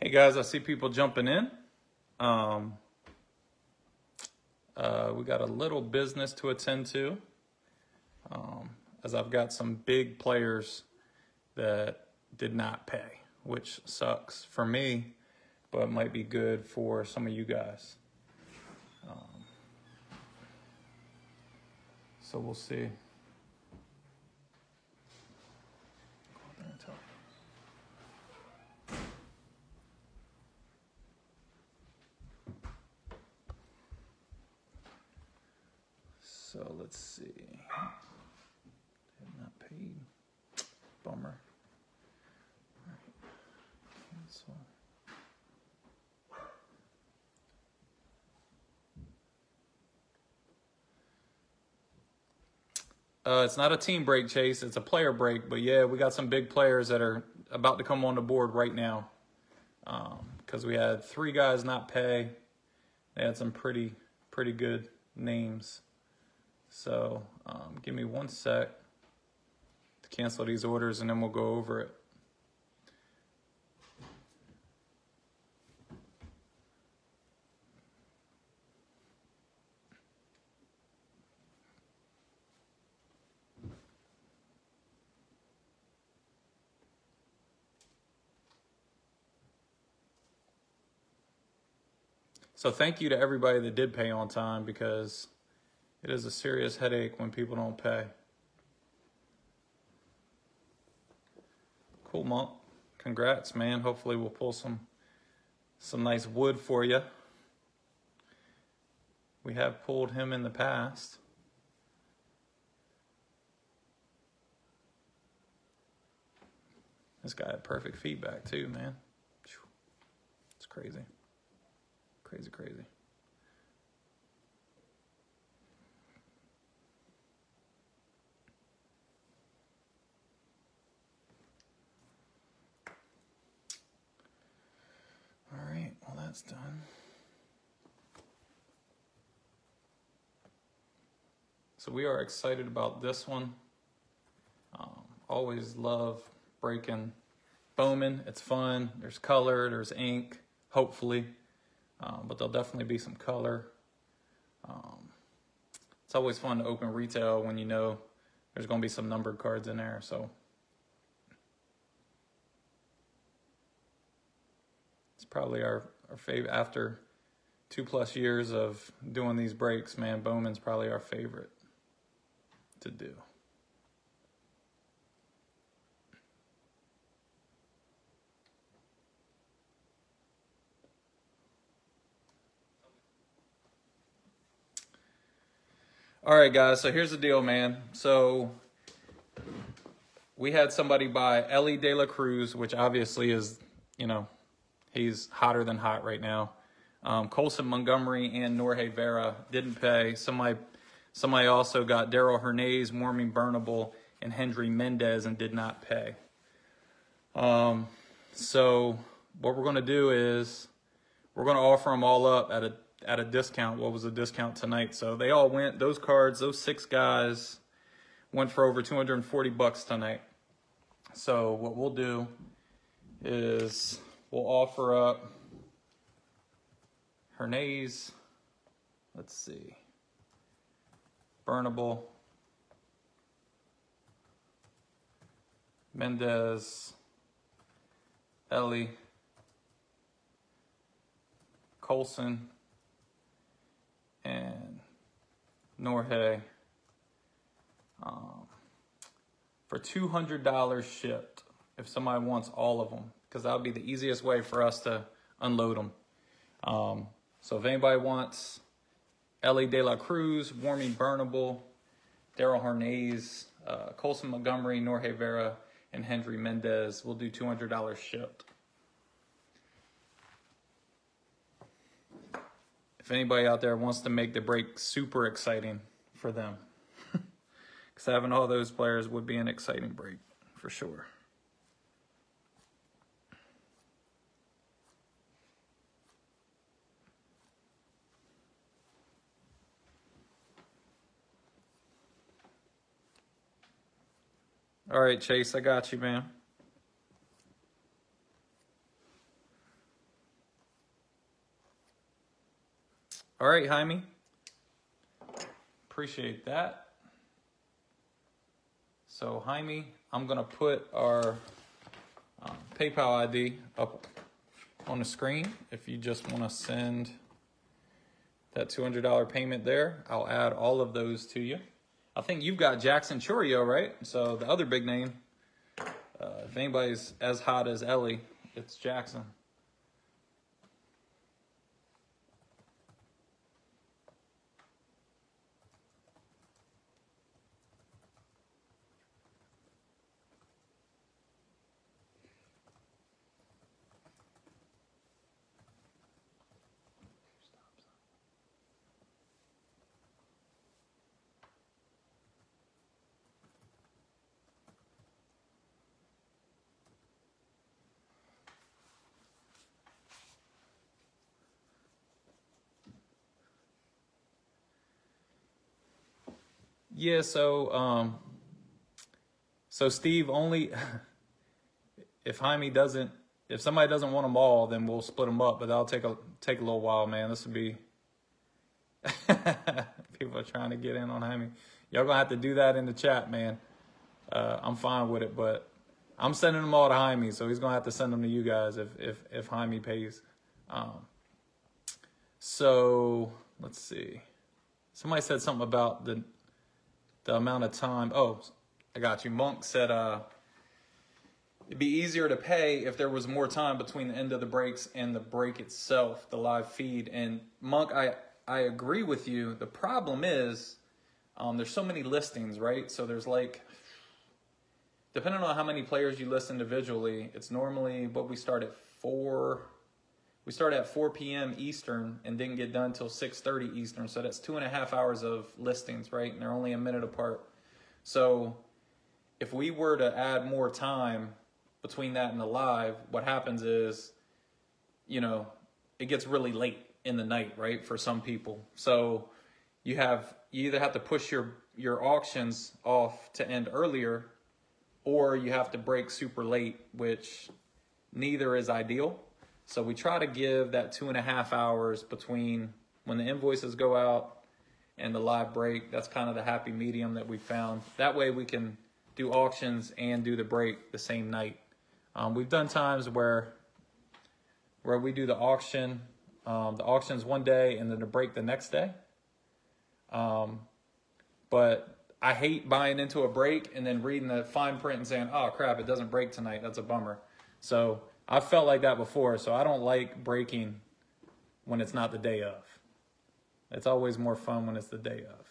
Hey guys, I see people jumping in. Um, uh, we got a little business to attend to, um, as I've got some big players that did not pay, which sucks for me, but might be good for some of you guys. Um, so we'll see. Go out there and tell. So let's see. They have not paid. Bummer. Uh, it's not a team break, Chase. It's a player break. But yeah, we got some big players that are about to come on the board right now. Because we had three guys not pay. They had some pretty, pretty good names. So um, give me one sec to cancel these orders and then we'll go over it. So thank you to everybody that did pay on time because it is a serious headache when people don't pay. Cool, Monk. Congrats, man. Hopefully we'll pull some some nice wood for you. We have pulled him in the past. This guy had perfect feedback too, man. It's crazy. Crazy, crazy. All right, well, that's done. So we are excited about this one. Um, always love breaking Bowman. It's fun. There's color, there's ink, hopefully. Um, but there'll definitely be some color. Um, it's always fun to open retail when you know there's going to be some numbered cards in there. So it's probably our, our favorite after two plus years of doing these breaks, man, Bowman's probably our favorite to do. All right, guys. So here's the deal, man. So we had somebody buy Elly De La Cruz, which obviously is, you know, he's hotter than hot right now. Um, Colson Montgomery and Norge Vera didn't pay. Somebody, somebody also got Darell Hernaiz, Warming Bernabel, and Hendry Mendez and did not pay. Um, so what we're going to do is we're going to offer them all up at a at a discount. What was the discount tonight? So they all went, those cards, those six guys went for over 240 bucks tonight. So what we'll do is we'll offer up Hernaiz, let's see, Bernabel, Mendez, Elly. Colson, and Norge um, for $200 shipped if somebody wants all of them because that would be the easiest way for us to unload them. Um, so if anybody wants Elly De La Cruz, Warming Bernabel, Darell Hernaiz, uh, Colson Montgomery, Norge Vera, and Hendry Mendez, we'll do $200 shipped. if anybody out there wants to make the break super exciting for them. Because having all those players would be an exciting break for sure. All right, Chase, I got you, man. All right, Jaime. Appreciate that. So, Jaime, I'm going to put our um, PayPal ID up on the screen. If you just want to send that $200 payment there, I'll add all of those to you. I think you've got Jackson Chourio, right? So the other big name, uh, if anybody's as hot as Elly, it's Jackson. Yeah, so um so Steve only if Jaime doesn't if somebody doesn't want them all, then we'll split them up, but that'll take a take a little while, man. This would be people are trying to get in on Jaime. Y'all gonna have to do that in the chat, man. Uh, I'm fine with it, but I'm sending them all to Jaime, so he's gonna have to send them to you guys if if if Jaime pays. Um, so let's see. Somebody said something about the the amount of time. Oh, I got you. Monk said uh, it'd be easier to pay if there was more time between the end of the breaks and the break itself, the live feed. And Monk, I I agree with you. The problem is um, there's so many listings, right? So there's like depending on how many players you list individually, it's normally what we start at four. We start at 4 p.m. Eastern and didn't get done until 6:30 Eastern. So that's two and a half hours of listings, right? And they're only a minute apart. So if we were to add more time between that and the live, what happens is, you know, it gets really late in the night, right? For some people. So you have you either have to push your your auctions off to end earlier, or you have to break super late, which neither is ideal. So we try to give that two and a half hours between when the invoices go out and the live break. That's kind of the happy medium that we found. That way we can do auctions and do the break the same night. Um, we've done times where where we do the auction, um, the auction's one day and then the break the next day. Um, but I hate buying into a break and then reading the fine print and saying, "Oh crap, it doesn't break tonight." That's a bummer. So I've felt like that before, so I don't like breaking when it's not the day of. It's always more fun when it's the day of.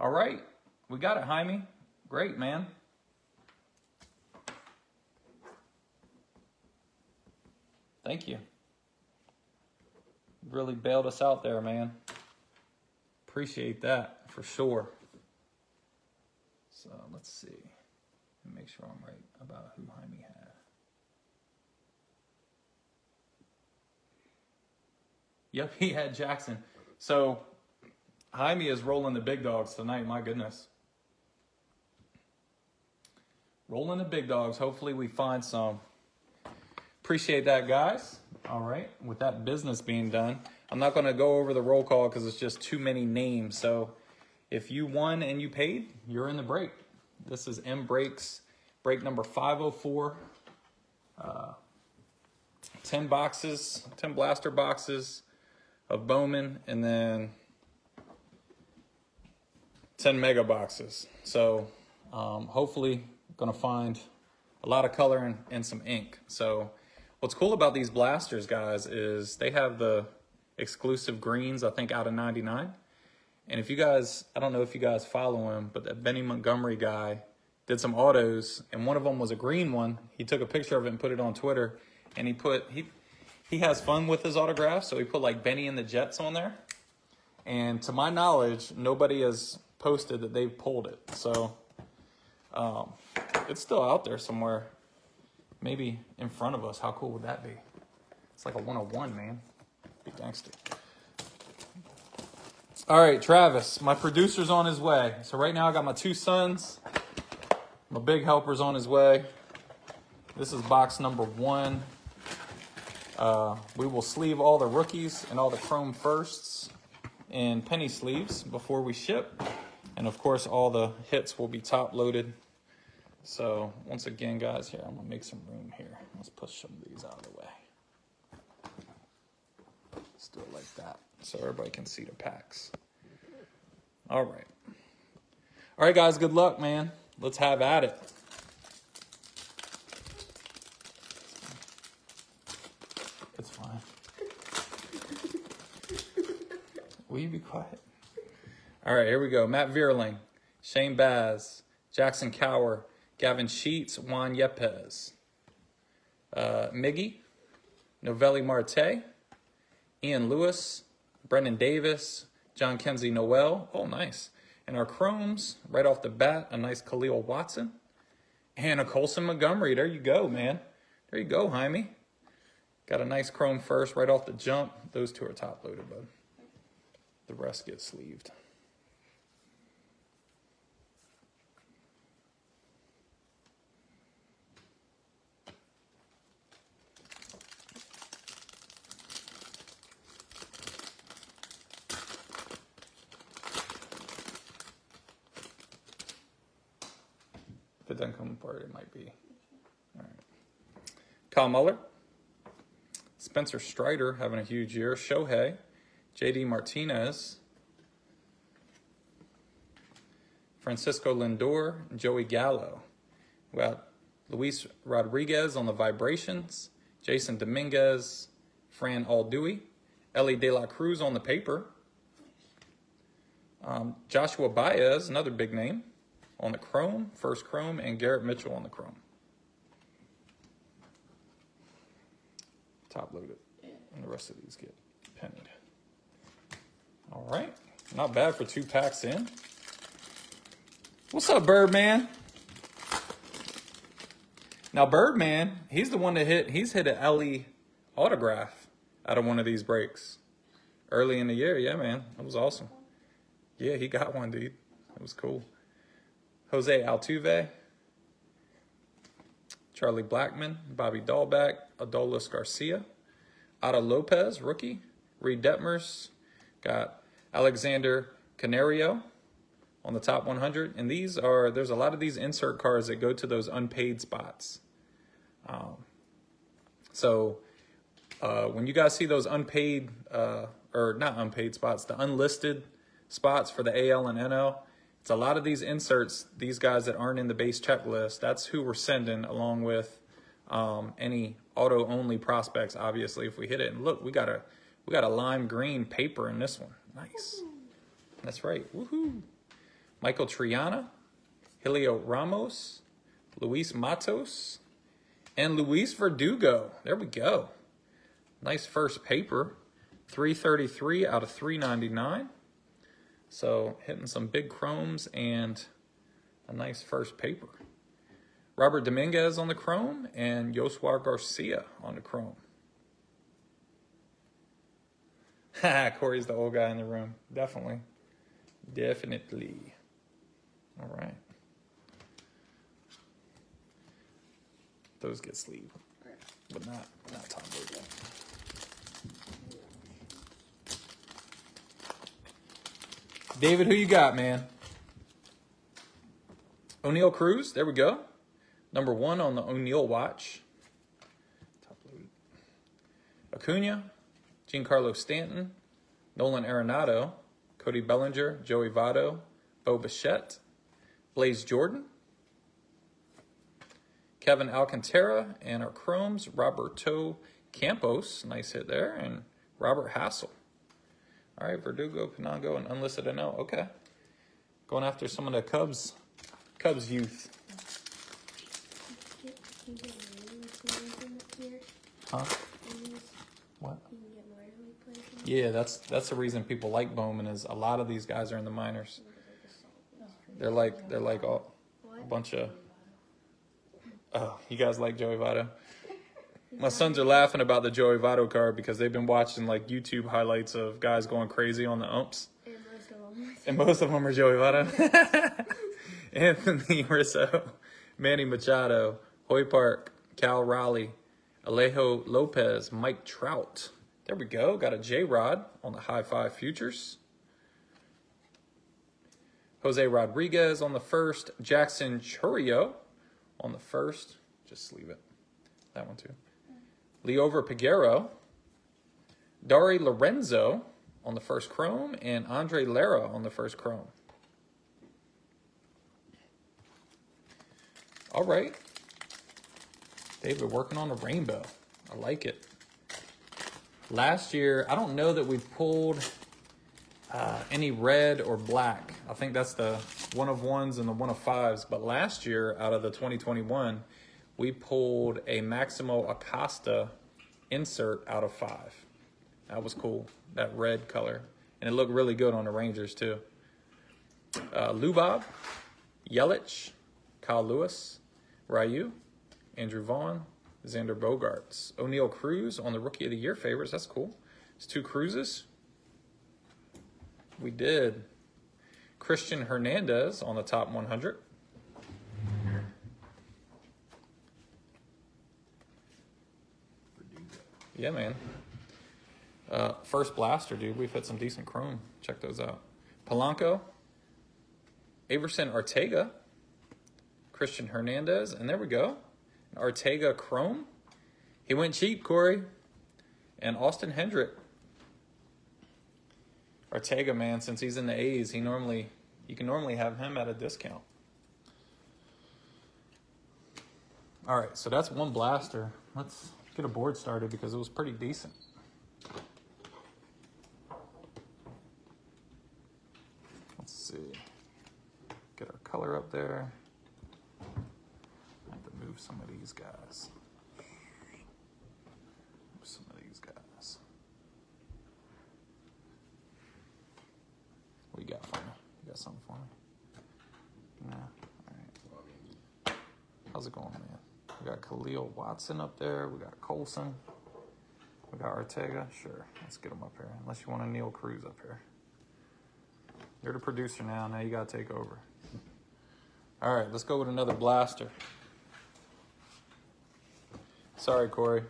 All right, we got it, Jaime. Great, man. Thank you. Really bailed us out there, man. Appreciate that for sure. So let's see. Make sure I'm right about who Jaime had. Yep, he had Jackson. So Jaime is rolling the big dogs tonight. My goodness. Rolling the big dogs. Hopefully we find some. Appreciate that, guys. All right. With that business being done, I'm not going to go over the roll call because it's just too many names. So if you won and you paid, you're in the break. This is M Breaks, break number 504. Uh, 10 boxes, 10 blaster boxes of Bowman, and then 10 mega boxes. So um, hopefully gonna find a lot of color and, and some ink. So what's cool about these blasters, guys, is they have the exclusive greens, I think out of 99. And if you guys, I don't know if you guys follow him, but that Benny Montgomery guy did some autos and one of them was a green one. He took a picture of it and put it on Twitter and he put, he, he has fun with his autographs. So he put like Benny and the Jets on there. And to my knowledge, nobody has posted that they've pulled it. So um, it's still out there somewhere. Maybe in front of us. How cool would that be? It's like a 101, man. Be gangster. All right, Travis, my producer's on his way. So right now I got my two sons. My big helper's on his way. This is box number one. Uh, we will sleeve all the rookies and all the chrome firsts in penny sleeves before we ship. And of course, all the hits will be top loaded. So once again, guys, here, I'm gonna make some room here. Let's push some of these out of the way. Let's do it like that so everybody can see the packs. All right. All right, guys, good luck, man. Let's have at it. It's fine. Will you be quiet? All right, here we go. Matt Vierling, Shane Baz, Jackson Kowar, Gavin Sheets, Juan Yepez, uh, Miggy, Noelvi Marte, Ian Lewis, Brendan Davis, Jhonkensy Noel. Oh, nice. And our Chromes, right off the bat, a nice Kahlil Watson. And a Colson Montgomery. There you go, man. There you go, Jaime. Got a nice Chrome first right off the jump. Those two are top loaded, bud. The rest get sleeved. Come apart, it might be. All right. Kyle Muller. Spencer Strider having a huge year. Shohei. JD Martinez. Francisco Lindor. Joey Gallo. We got Luis Rodriguez on the vibrations. Jasson Dominguez. Fran Aldui. Elly De La Cruz on the paper. Um, Joshua Baez, another big name on the chrome, first chrome, and Garrett Mitchell on the chrome. Top loaded. And the rest of these get pennied. All right. Not bad for two packs in. What's up, Birdman? Now, Birdman, he's the one that hit, he's hit an Elly autograph out of one of these breaks early in the year. Yeah, man. That was awesome. Yeah, he got one, dude. It was cool. Jose Altuve, Charlie Blackmon, Bobby Dalbec, Adolis Garcia, Otto Lopez, rookie, Reid Detmers, got Alexander Canario on the top 100. And these are, there's a lot of these insert cards that go to those unpaid spots. Um, so uh, when you guys see those unpaid, uh, or not unpaid spots, the unlisted spots for the AL and NL, it's a lot of these inserts, these guys that aren't in the base checklist, that's who we're sending along with um, any auto-only prospects, obviously, if we hit it. And look, we got a we got a lime green paper in this one. Nice. That's right. Woohoo. Michel Triana, Helio Ramos, Luis Matos, and Luis Verdugo. There we go. Nice first paper. 333 out of 399. So hitting some big chromes and a nice first paper. Robert Dominguez on the chrome and Yoswar Garcia on the chrome. Corey's the old guy in the room. Definitely. Definitely. All right. Those get sleeved, but not not top loaded. David, who you got, man? Oneil Cruz, there we go. Number one on the O'Neill watch. Top. Acuna, Giancarlo Stanton, Nolan Arenado, Cody Bellinger, Joey Votto, Bo Bichette, Blaze Jordan, Kevin Alcantara, and our Chromes, Roberto Campos, nice hit there, and Robert Hassell. All right, Verdugo, Penango, and unlisted NL. Okay. Going after some of the Cubs, Cubs youth. Huh? What? Yeah, that's that's the reason people like Bowman is a lot of these guys are in the minors. They're like they're like all, a bunch of. Oh, you guys like Joey Votto? My sons are laughing about the Joey Votto card because they've been watching like YouTube highlights of guys going crazy on the umps. And most of them are Joey Votto. Anthony Rizzo, Manny Machado, Hoy Park, Cal Raleigh, Alejo Lopez, Mike Trout. There we go. Got a J Rod on the high five futures. Jose Rodriguez on the first. Jackson Chourio on the first. Just leave it. That one too. Liover Peguero. Dari Lorenzo on the first chrome. And Andre Lara on the first chrome. All right. David working on a rainbow. I like it. Last year, I don't know that we pulled uh, any red or black. I think that's the one of ones and the one of fives. But last year, out of the 2021, we pulled a Maximo Acosta insert out of five. That was cool. That red color. And it looked really good on the Rangers, too. Uh, Yelich, Kyle Lewis, Ryu, Andrew Vaughn, Xander Bogaerts, Oneil Cruz on the Rookie of the Year favorites. That's cool. It's two cruises. We did. Cristian Hernandez on the top 100. Yeah, man. Uh, first blaster, dude. We've had some decent chrome. Check those out. Polanco, Averson Ortega, Cristian Hernandez, and there we go. Ortega Chrome. He went cheap, Corey. And Austin Hendrick. Ortega, man, since he's in the A's, he normally you can normally have him at a discount. All right, so that's one blaster. Let's get a board started because it was pretty decent. Let's see. Get our color up there I have to move some of these guys. Some of these guys. What you got for me? You got something for me? Nah. All right. How's it going, man? We got Kahlil Watson up there. We got Colson. We got Arteaga. Sure. Let's get him up here. Unless you want a Neil Cruz up here. You're the producer now. Now you got to take over. All right, let's go with another blaster. Sorry, Corey.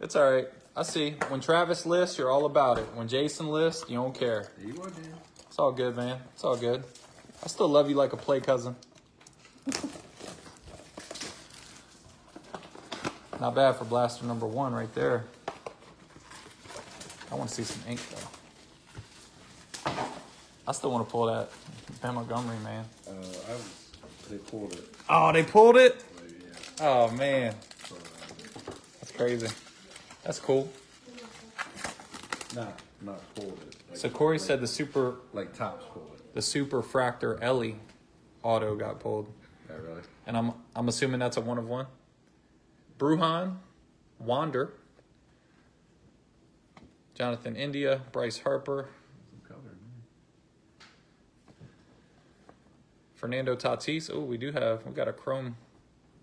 It's all right. I see. When Travis lists, you're all about it. When Jason lists, you don't care. You man. It's all good, man. It's all good. I still love you like a play cousin. Not bad for blaster number one right there. I want to see some ink though. I still want to pull that Ben Montgomery, man. Uh, I was, they pulled it. Oh, they pulled it? yeah. Oh, man That's crazy. That's cool. Not not pulled it. Like, so Corey said the super like tops pulled it. The super fractor Elly auto got pulled. Yeah, really. And I'm I'm assuming that's a one of one. Bruján, Wander, Jonathan India, Bryce Harper, Fernando Tatis. Oh, we do have we got a chrome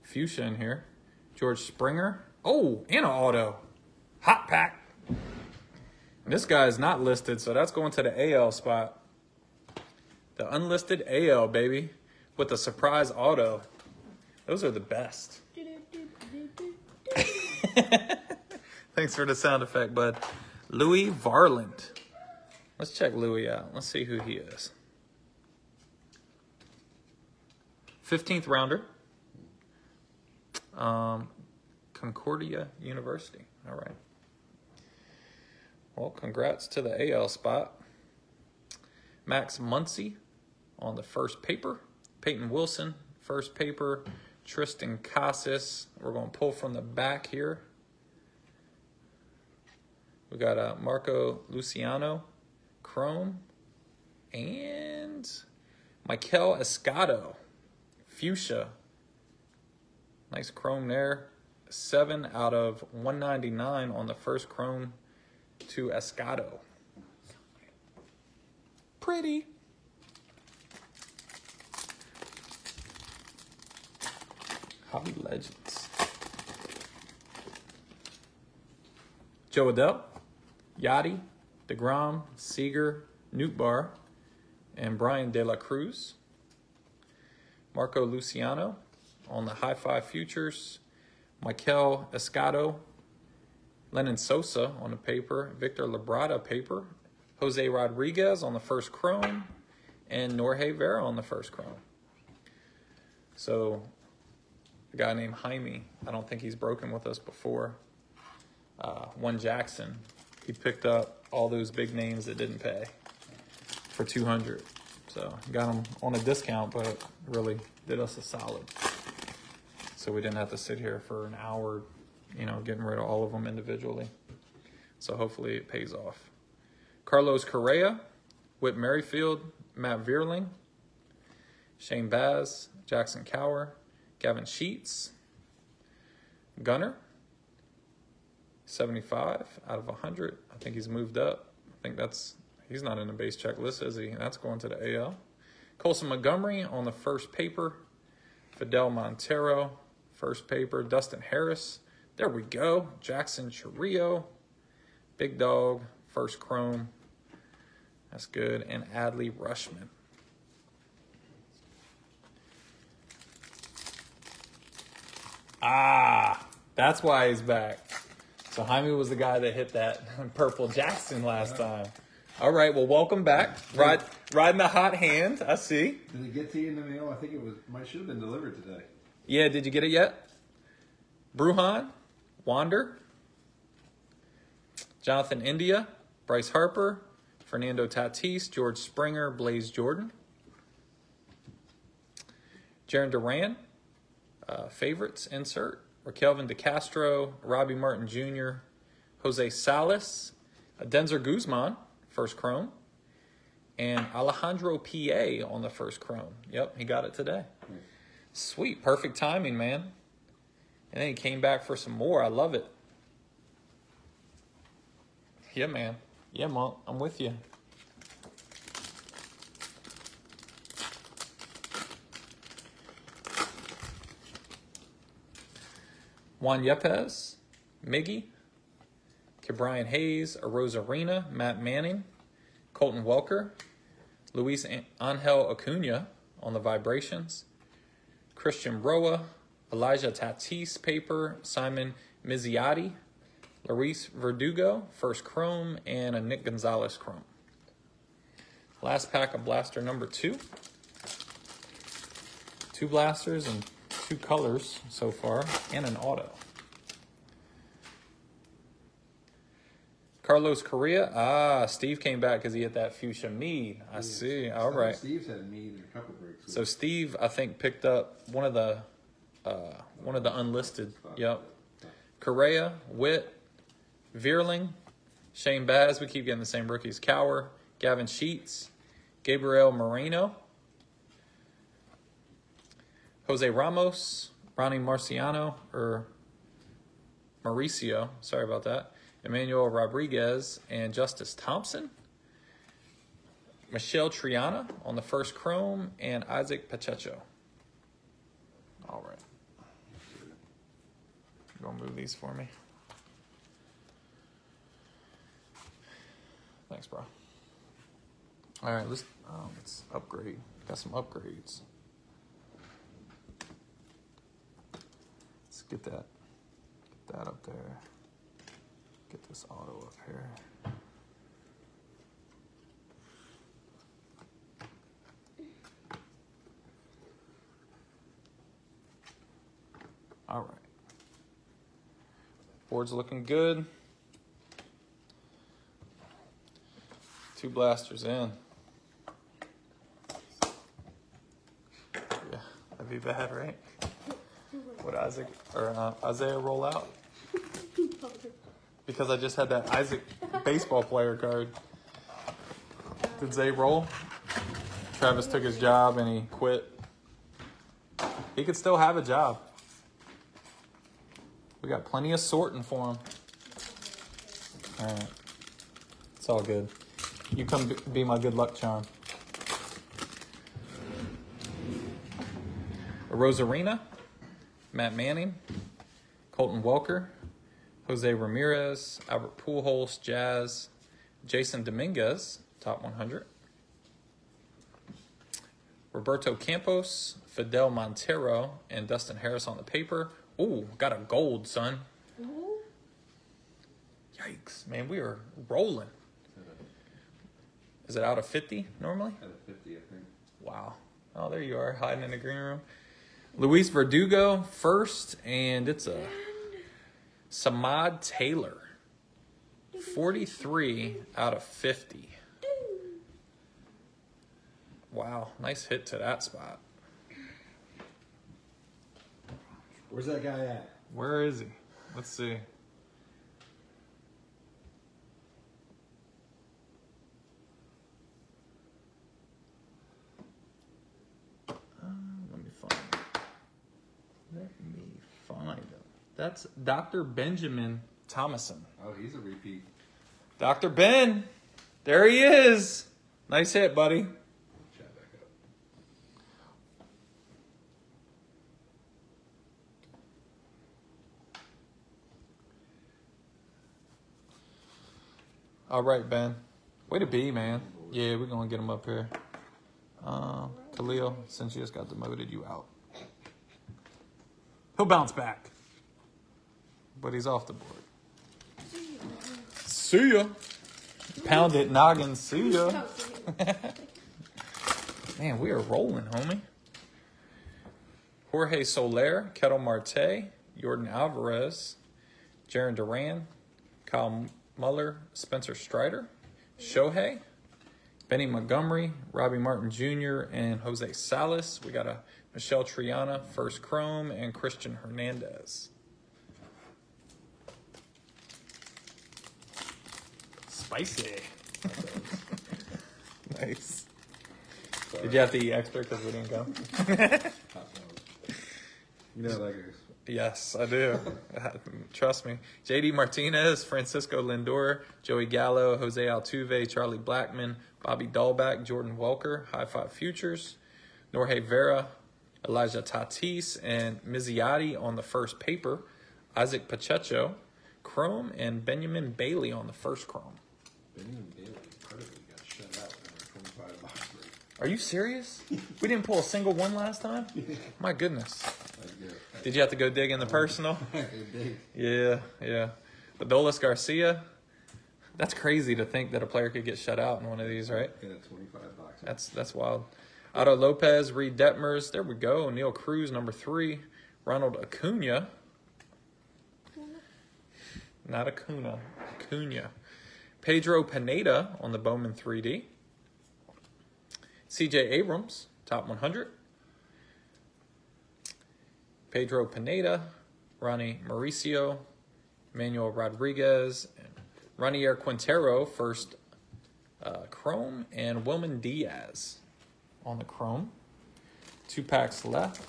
fuchsia in here. George Springer, Oh, and an auto. Hot pack. This guy is not listed, so that's going to the AL spot. The unlisted AL, baby, with a surprise auto. Those are the best. Thanks for the sound effect, bud. Louie Varland. Let's check Louis out. Let's see who he is. 15th rounder. Um, Concordia University. All right. Well, congrats to the AL spot. Max Muncy on the first paper. Peyton Wilson, first paper. Triston Casas. We're going to pull from the back here. We got uh, Marco Luciano, Chrome, and Maikol Escotto, Fuchsia. Nice Chrome there. 7 out of 199 on the first Chrome to Escado. Pretty. Hobby Legends. Jo Adell, Yachty, DeGrom, Seager, Nootbaar, and Bryan De La Cruz. Marco Luciano on the high five futures. Maikol Escotto. Lenyn Sosa on the paper. Victor Labrada paper. Jose Rodriguez on the first chrome. And Norge Vera on the first chrome. So, a guy named Jaime, I don't think he's broken with us before. Uh, one Jackson, he picked up all those big names that didn't pay for 200. So, got them on a discount, but really did us a solid. So, we didn't have to sit here for an hour, you know, getting rid of all of them individually. So, hopefully, it pays off. Carlos Correa, Whit Merrifield, Matt Vierling, Shane Baz, Jackson Kowar, Gavin Sheets, Gunnar, 75 out of 100. I think he's moved up. I think that's, he's not in the base checklist, is he? That's going to the AL. Colson Montgomery on the first paper. Fidel Montero, first paper. Dustin Harris. There we go. Jackson Chourio. Big Dog, first chrome. That's good. And Adley Rutschman. Ah, that's why he's back. So Jaime was the guy that hit that purple Jackson last time. All right, well, welcome back. Ride, riding the hot hand. I see. Did it get to you in the mail? I think it was. Might should have been delivered today. Yeah, did you get it yet? Bruján, Wander, Jonathan India, Bryce Harper, Fernando Tatis, George Springer, Blaze Jordan, Jarren Duran, uh, favorites insert, Raquelvin DeCastro, Robbie Martin Jr., Jose Salas, Denzer Guzman, first chrome, and Alejandro PA on the first chrome. Yep, he got it today. Sweet, perfect timing, man. And then he came back for some more. I love it. Yeah, man. Yeah, Monk, I'm with you. Juan Yepez, Miggy, Ke'Bryan Hayes, Arozarena, Matt Manning, Colton Welker, Luis Angel Acuna on the vibrations, Christian Roa, Elijah Tatis paper, Simon Muzziotti, Luis Verdugo, first chrome, and a Nick Gonzalez chrome. Last pack of blaster number two. Two blasters and two colors so far, and an auto. Carlos Correa. Ah, Steve came back because he hit that fuchsia mead. I see. All right. Steve's had mead in a couple breaks. So Steve, I think, picked up one of the uh, one of the unlisted. Yep. Correa, Witt, Vierling, Shane Baz. We keep getting the same rookies. Kowar, Gavin Sheets, Gabriel Moreno, Jose Ramos, Ronnie Marciano, or Mauricio. Sorry about that. Emmanuel Rodriguez and Justice Thompson. Michel Triana on the first chrome, and Isaac Pacheco. All right. You gonna move these for me? Thanks, bro. All right, let's um, let's upgrade. Got some upgrades. Get that get that up there. Get this auto up here. All right. Board's looking good. Two blasters in. Yeah, that'd be bad, right? Would Isaac or uh, Isaiah roll out? Because I just had that Isaac baseball player card. Did Zay roll? Travis took his job and he quit. He could still have a job. We got plenty of sorting for him. All right. It's all good. You come be- my good luck charm. Rosarina, Matt Manning, Colton Welker, Jose Ramirez, Albert Pujols, Jazz, Jasson Dominguez, top 100. Roberto Campos, Fidel Montero, and Dustin Harris on the paper. Ooh, got a gold, son. Ooh. Yikes, man, we are rolling. Is it out of 50 normally? Out of 50, I think. Wow. Oh, there you are, hiding in the green room. Luis Verdugo first, and it's a Samad Taylor. 43 out of 50. Wow, nice hit to that spot. Where's that guy at? Where is he? Let's see. Uh, let me find him. Let me find him. That's Dr. Benjamin Thomason. Oh, he's a repeat. Dr. Ben, there he is. Nice hit, buddy. Chat back up. All right, Ben. Way to be, man. Yeah, we're gonna get him up here. Uh, Kahlil, since you just got demoted, you out. He'll bounce back, but he's off the board. See ya. Pound it, noggin. See ya. Man, we are rolling, homie. Jorge Soler, Ketel Marte, Yordan Alvarez, Jarren Duran, Kyle Muller, Spencer Strider, Shohei, Benny Montgomery, Robbie Martin Jr., and Jose Salas. We got a Michel Triana, First Chrome, and Cristian Hernandez. Spicy. nice. Did you have to eat extra because we didn't go? You know that goes. Yes, I do. Trust me. JD Martinez, Francisco Lindor, Joey Gallo, Jose Altuve, Charlie Blackmon, Bobby Dalbec, Jordan Welker, High Five Futures, Norge Vera, Elijah Tatis, and Muzziotti on the first paper, Isaac Pacheco, Chrome, and Benjamin Bailey on the first Chrome. Benjamin Bailey incredibly got shut out in our 25 box break. Are you serious? We didn't pull a single one last time? My goodness. Did you have to go dig in the uh-huh. personal? Good dig. Yeah, yeah. Adolis Garcia. That's crazy to think that a player could get shut out in one of these, right? In a 25 box. That's that's wild. Otto Lopez, Reid Detmers. There we go. Neil Cruz, number three. Ronald Acuna. Not Acuna. Acuna. Pedro Pineda on the Bowman 3D. CJ Abrams, top 100. Pedro Pineda, Ronnie Mauricio, Manuel Rodriguez, and Ranier Quintero, first uh, Chrome, and Wilman Diaz on the Chrome. Two packs left.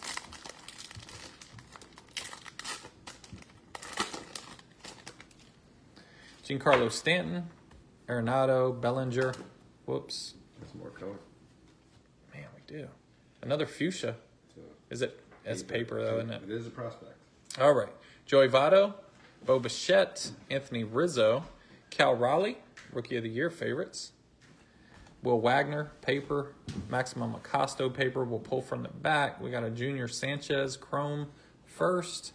Giancarlo Stanton, Arenado, Bellinger. Whoops. That's more color. Man, we do. Another fuchsia. So, Is it? It's paper, though, isn't it? It is a prospect. All right. Joey Votto, Bo Bichette, Anthony Rizzo, Cal Raleigh, Rookie of the Year favorites. Will Wagner, paper. Maximum Acosto, paper. We'll pull from the back. We got a Junior Sanchez, Chrome first.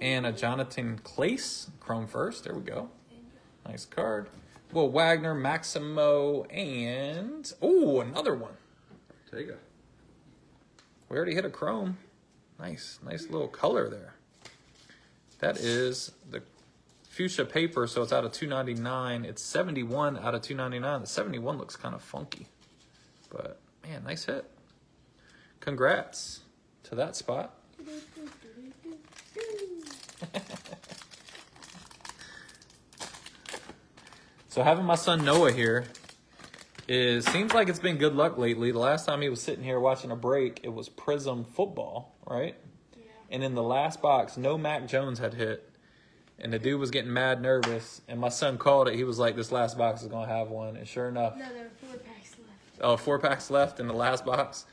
And a Jonathan Clace, Chrome first. There we go. Nice card. Will Wagner, Maximo, and. Oh, another one. Ortega. We already hit a chrome. Nice, nice little color there. That is the fuchsia paper, so it's out of 299. It's 71 out of 299. The 71 looks kind of funky. But man, nice hit. Congrats to that spot. So having my son Noah here is seems like it's been good luck lately. The last time he was sitting here watching a break, it was Prism football, right? Yeah. And in the last box, no Mac Jones had hit. And the dude was getting mad nervous. And my son called it. He was like, this last box is going to have one. And sure enough, No, there were four packs left. oh, four packs left in the last box.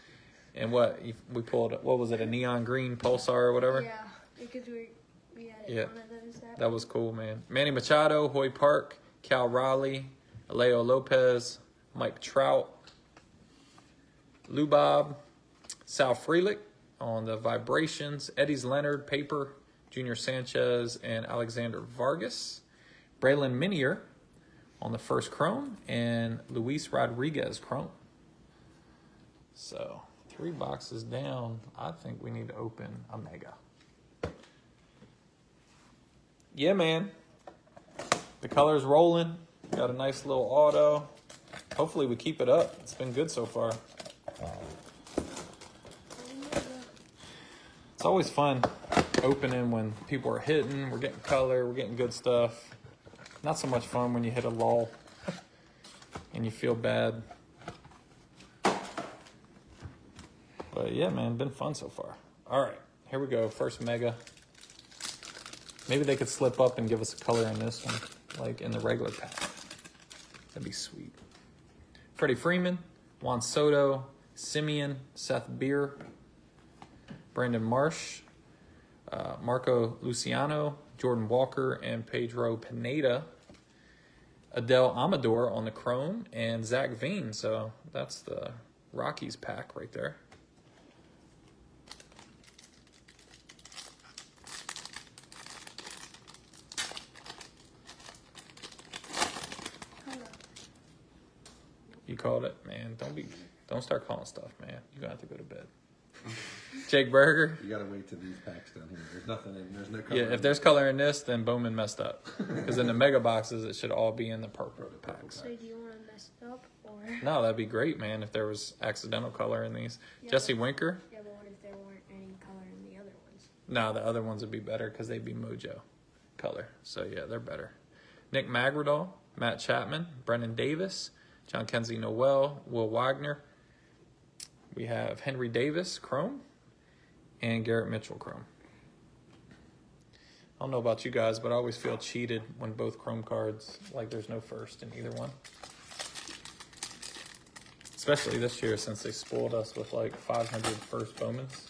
And what? We pulled, what was it, a neon green pulsar or whatever? Yeah, because we we had it Yeah. on it that is that. That was cool, man. Manny Machado, Hoy Park, Cal Raleigh, Aleo Lopez, Mike Trout, Lubob, Sal Frelick on the Vibrations, Eddys Leonard paper, Junior Sanchez, and Alexander Vargas. Braylon Minier on the first Chrome, and Luis Rodriguez Chrome. So three boxes down. I think we need to open a mega. Yeah, man. The color's rolling. Got a nice little auto. Hopefully we keep it up. It's been good so far. It's always fun opening when people are hitting. We're getting color. We're getting good stuff. Not so much fun when you hit a lull and you feel bad. But yeah, man, been fun so far. All right, here we go. First mega. Maybe they could slip up and give us a color in this one, like in the regular pack. That'd be sweet. Freddie Freeman, Juan Soto, Semien, Seth Beer, Brandon Marsh, uh, Marco Luciano, Jordan Walker, and Pedro Pineda. Adael Amador on the Chrome, and Zach Veen. So that's the Rockies pack right there. You called it, man. Don't be, don't start calling stuff, man. You're gonna have to go to bed. Jake Burger. You gotta wait till these packs down here. There's nothing in, there's no color. Yeah, if there's color in this, then Bowman messed up. Because in the mega boxes, it should all be in the purple packs. So do you want to mess up or? No, that'd be great, man. If there was accidental color in these, Yeah. Jesse Winker. Yeah, but what if there weren't any color in the other ones? No, the other ones would be better because they'd be Mojo color. So yeah, they're better. Nick Madrigal, Matt Chapman, Brennan Davis, Jhonkensy Noel, Will Wagner. We have Henry Davis, Chrome, and Garrett Mitchell, Chrome. I don't know about you guys, but I always feel cheated when both Chrome cards, like there's no first in either one. Especially this year since they spoiled us with like 500 first Bowmans.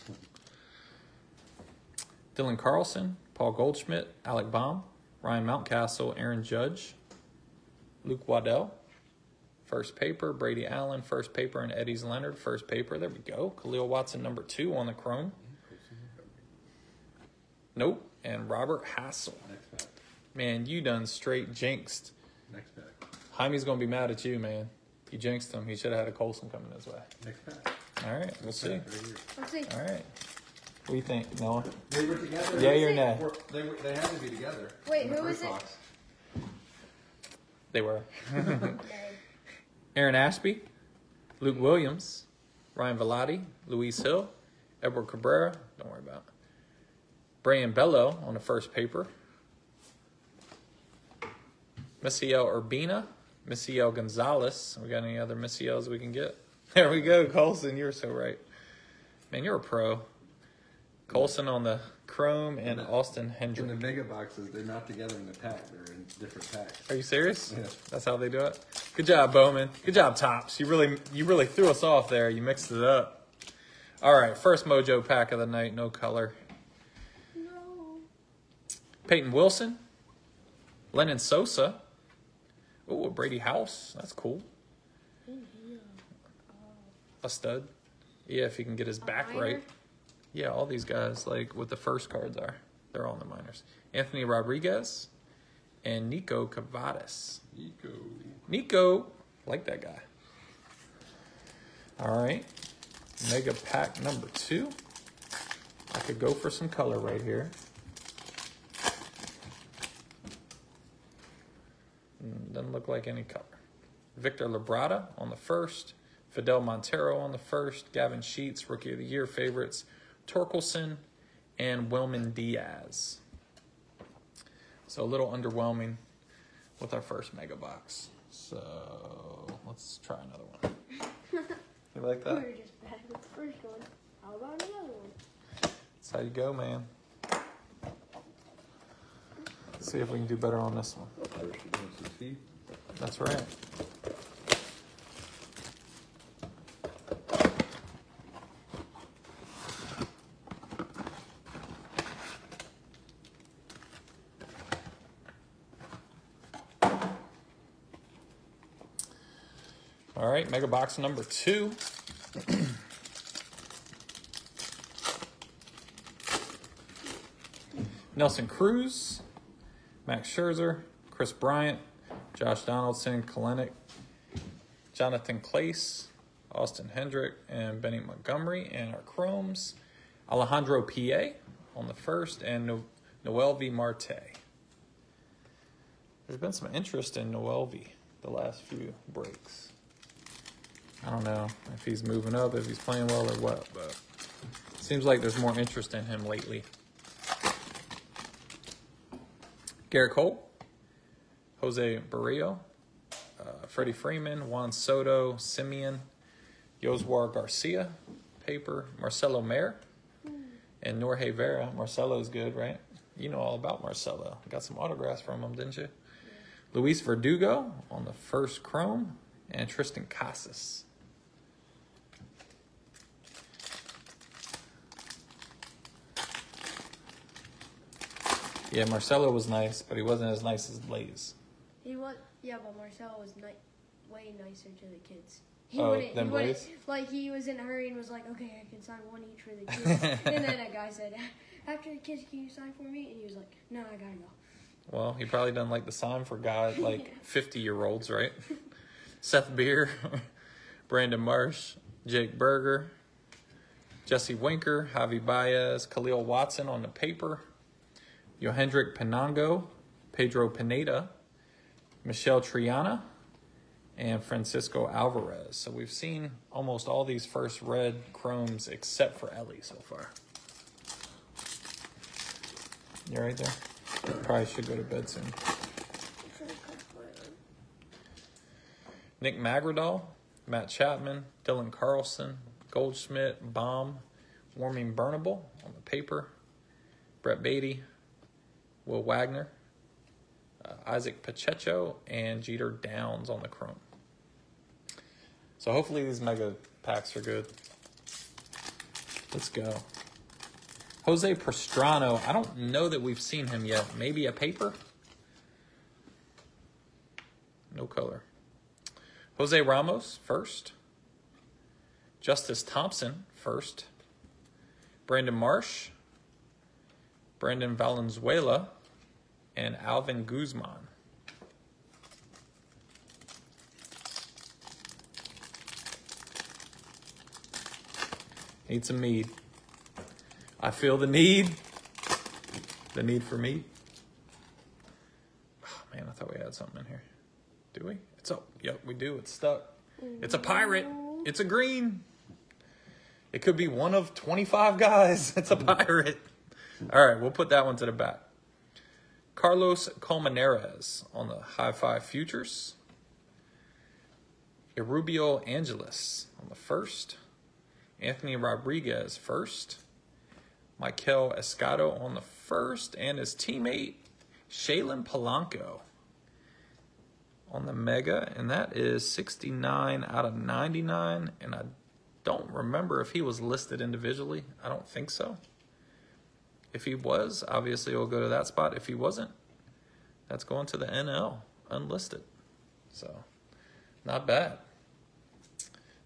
Dylan Carlson, Paul Goldschmidt, Alec Bohm, Ryan Mountcastle, Aaron Judge, Luke Waddell, first paper, Brady Allen, first paper, and Eddys Leonard, first paper. There we go. Kahlil Watson, number two on the Chrome. Nope. And Robert Hassell. Next. Man, you done straight jinxed. Next pack. Jaime's going to be mad at you, man. You jinxed him. He should have had a Colson coming his way. Next pack. All right, we'll see. Right here. Let's see. All right. What do you think, Noah? They were together. Yay or nay? Were- They, were, they had to be together. Wait, in the who first it? They were. Aaron Ashby, Luke Williams, Ryan Vilade, Luis Hill, Edward Cabrera, don't worry about it. Brayan Bello on the first paper. Misael Urbina, Misael Gonzalez. We got any other Misaels we can get? There we go, Colson. You're so right. Man, you're a pro. Colson on the Chrome and Austin In the mega boxes, they're not together in the pack. They're in different packs. Are you serious? Yeah. That's how they do it. Good job, Bowman. Good job, Topps. You really, you really threw us off there. You mixed it up. All right, first Mojo pack of the night. No color. No. Peyton Wilson, Lenyn Sosa. Oh, a Brady House. That's cool. A stud. Yeah, if he can get his back right. Yeah, all these guys, like what the first cards are, they're all in the minors. Anthony Rodriguez and Niko Kavadas. Nico. Nico, like that guy. All right, mega pack number two. I could go for some color right here. Mm, Doesn't look like any color. Victor Labrada on the first, Fidel Montero on the first, Gavin Sheets, Rookie of the Year favorites, Torkelson, and Wilman Diaz. So a little underwhelming with our first mega box. So let's try another one. You like that? We that? were just bad with the first one. How about another one? That's how you go, man. Let's see if we can do better on this one. Irish against his feet. That's right. mega box number two. Nelson Cruz, Max Scherzer, Kris Bryant, Josh Donaldson, Kelenic, Jonatan Clase, Austin Hendrick, and Benny Montgomery, and our chromes, Alejandro Pie on the first, and no Noelvi Marte. There's been some interest in Noel V. the last few breaks. I don't know if he's moving up, if he's playing well or what, but seems like there's more interest in him lately. Gerrit Cole, Jose Barrero, uh, Freddie Freeman, Juan Soto, Semien, Yoswar Garcia, Paper, Marcelo Mayer, and Norge Vera. Marcelo's good, right? You know all about Marcelo. Got some autographs from him, didn't you? Luis Verdugo on the first Chrome, and Triston Casas. Yeah, Marcelo was nice, but he wasn't as nice as Blaze. He was, yeah, but Marcelo was ni- way nicer to the kids. He Oh, wouldn't, he wouldn't, like he was in a hurry and was like, okay, I can sign one each for the kids. and then a guy said, after the kids, can you sign for me? And he was like, no, I gotta go. Well, he probably doesn't like the sign for guys like 50 year olds, right? Seth Beer, Brandon Marsh, Jake Burger, Jesse Winker, Javi Baez, Kahlil Watson on the paper, Yohendrick Pinango, Pedro Pineda, Michel Triana, and Francisco Alvarez. So we've seen almost all these first red chromes except for Elly so far. You're right there? Probably should go to bed soon. Nick Madrigal, Matt Chapman, Dylan Carlson, Goldschmidt, Bohm, Warming Bernabel on the paper, Brett Baty, Will Wagner, uh, Isaac Pacheco, and Jeter Downs on the chrome. So hopefully these mega packs are good. Let's go. Jose Pastrano, I don't know that we've seen him yet. Maybe a paper? No color. Jose Ramos, first. Justice Thompson, first. Brandon Marsh. Brandon Valenzuela. And Alvin Guzman. Need some mead. I feel the need. The need for mead. Oh man, I thought we had something in here. Do we? It's oh, yep, we do. It's stuck. It's a pirate. It's a green. It could be one of 25 guys. It's a pirate. All right, we'll put that one to the back. Carlos Colmenares on the High Five Futures. Irubio Angeles on the first. Anthony Rodriguez first. Maikol Escotto on the first. And his teammate, Shalin Polanco on the Mega. And that is 69 out of 99. And I don't remember if he was listed individually. I don't think so. If he was, obviously it'll go to that spot. If he wasn't, that's going to the NL unlisted. So, not bad.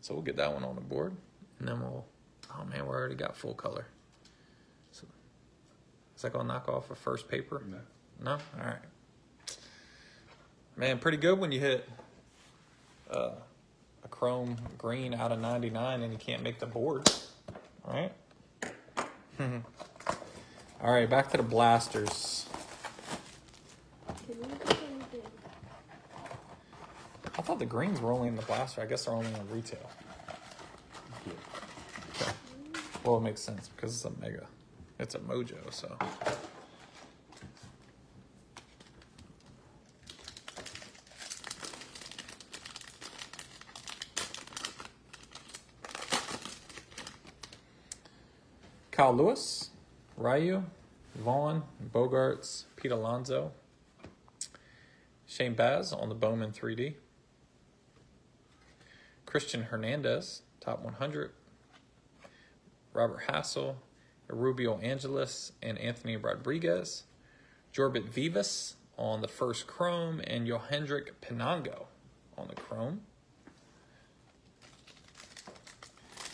So we'll get that one on the board, and then we'll. Oh man, we already got full color. So, is that gonna knock off a first paper? No. No. All right. Man, pretty good when you hit uh, a chrome green out of 99 and you can't make the board. All right. All right, back to the blasters. I thought the greens were only in the blaster. I guess they're only in retail. Okay. Well, it makes sense because it's a mega. It's a mojo, so. Kyle Lewis, Ryu, Vaughn, Bogaerts, Pete Alonso, Shane Baz on the Bowman 3D. Cristian Hernandez, top 100. Robert Hassell, Rubio Angeles, and Anthony Rodriguez. Jorbit Vivas on the first chrome, and Yohendrick Pinango on the chrome.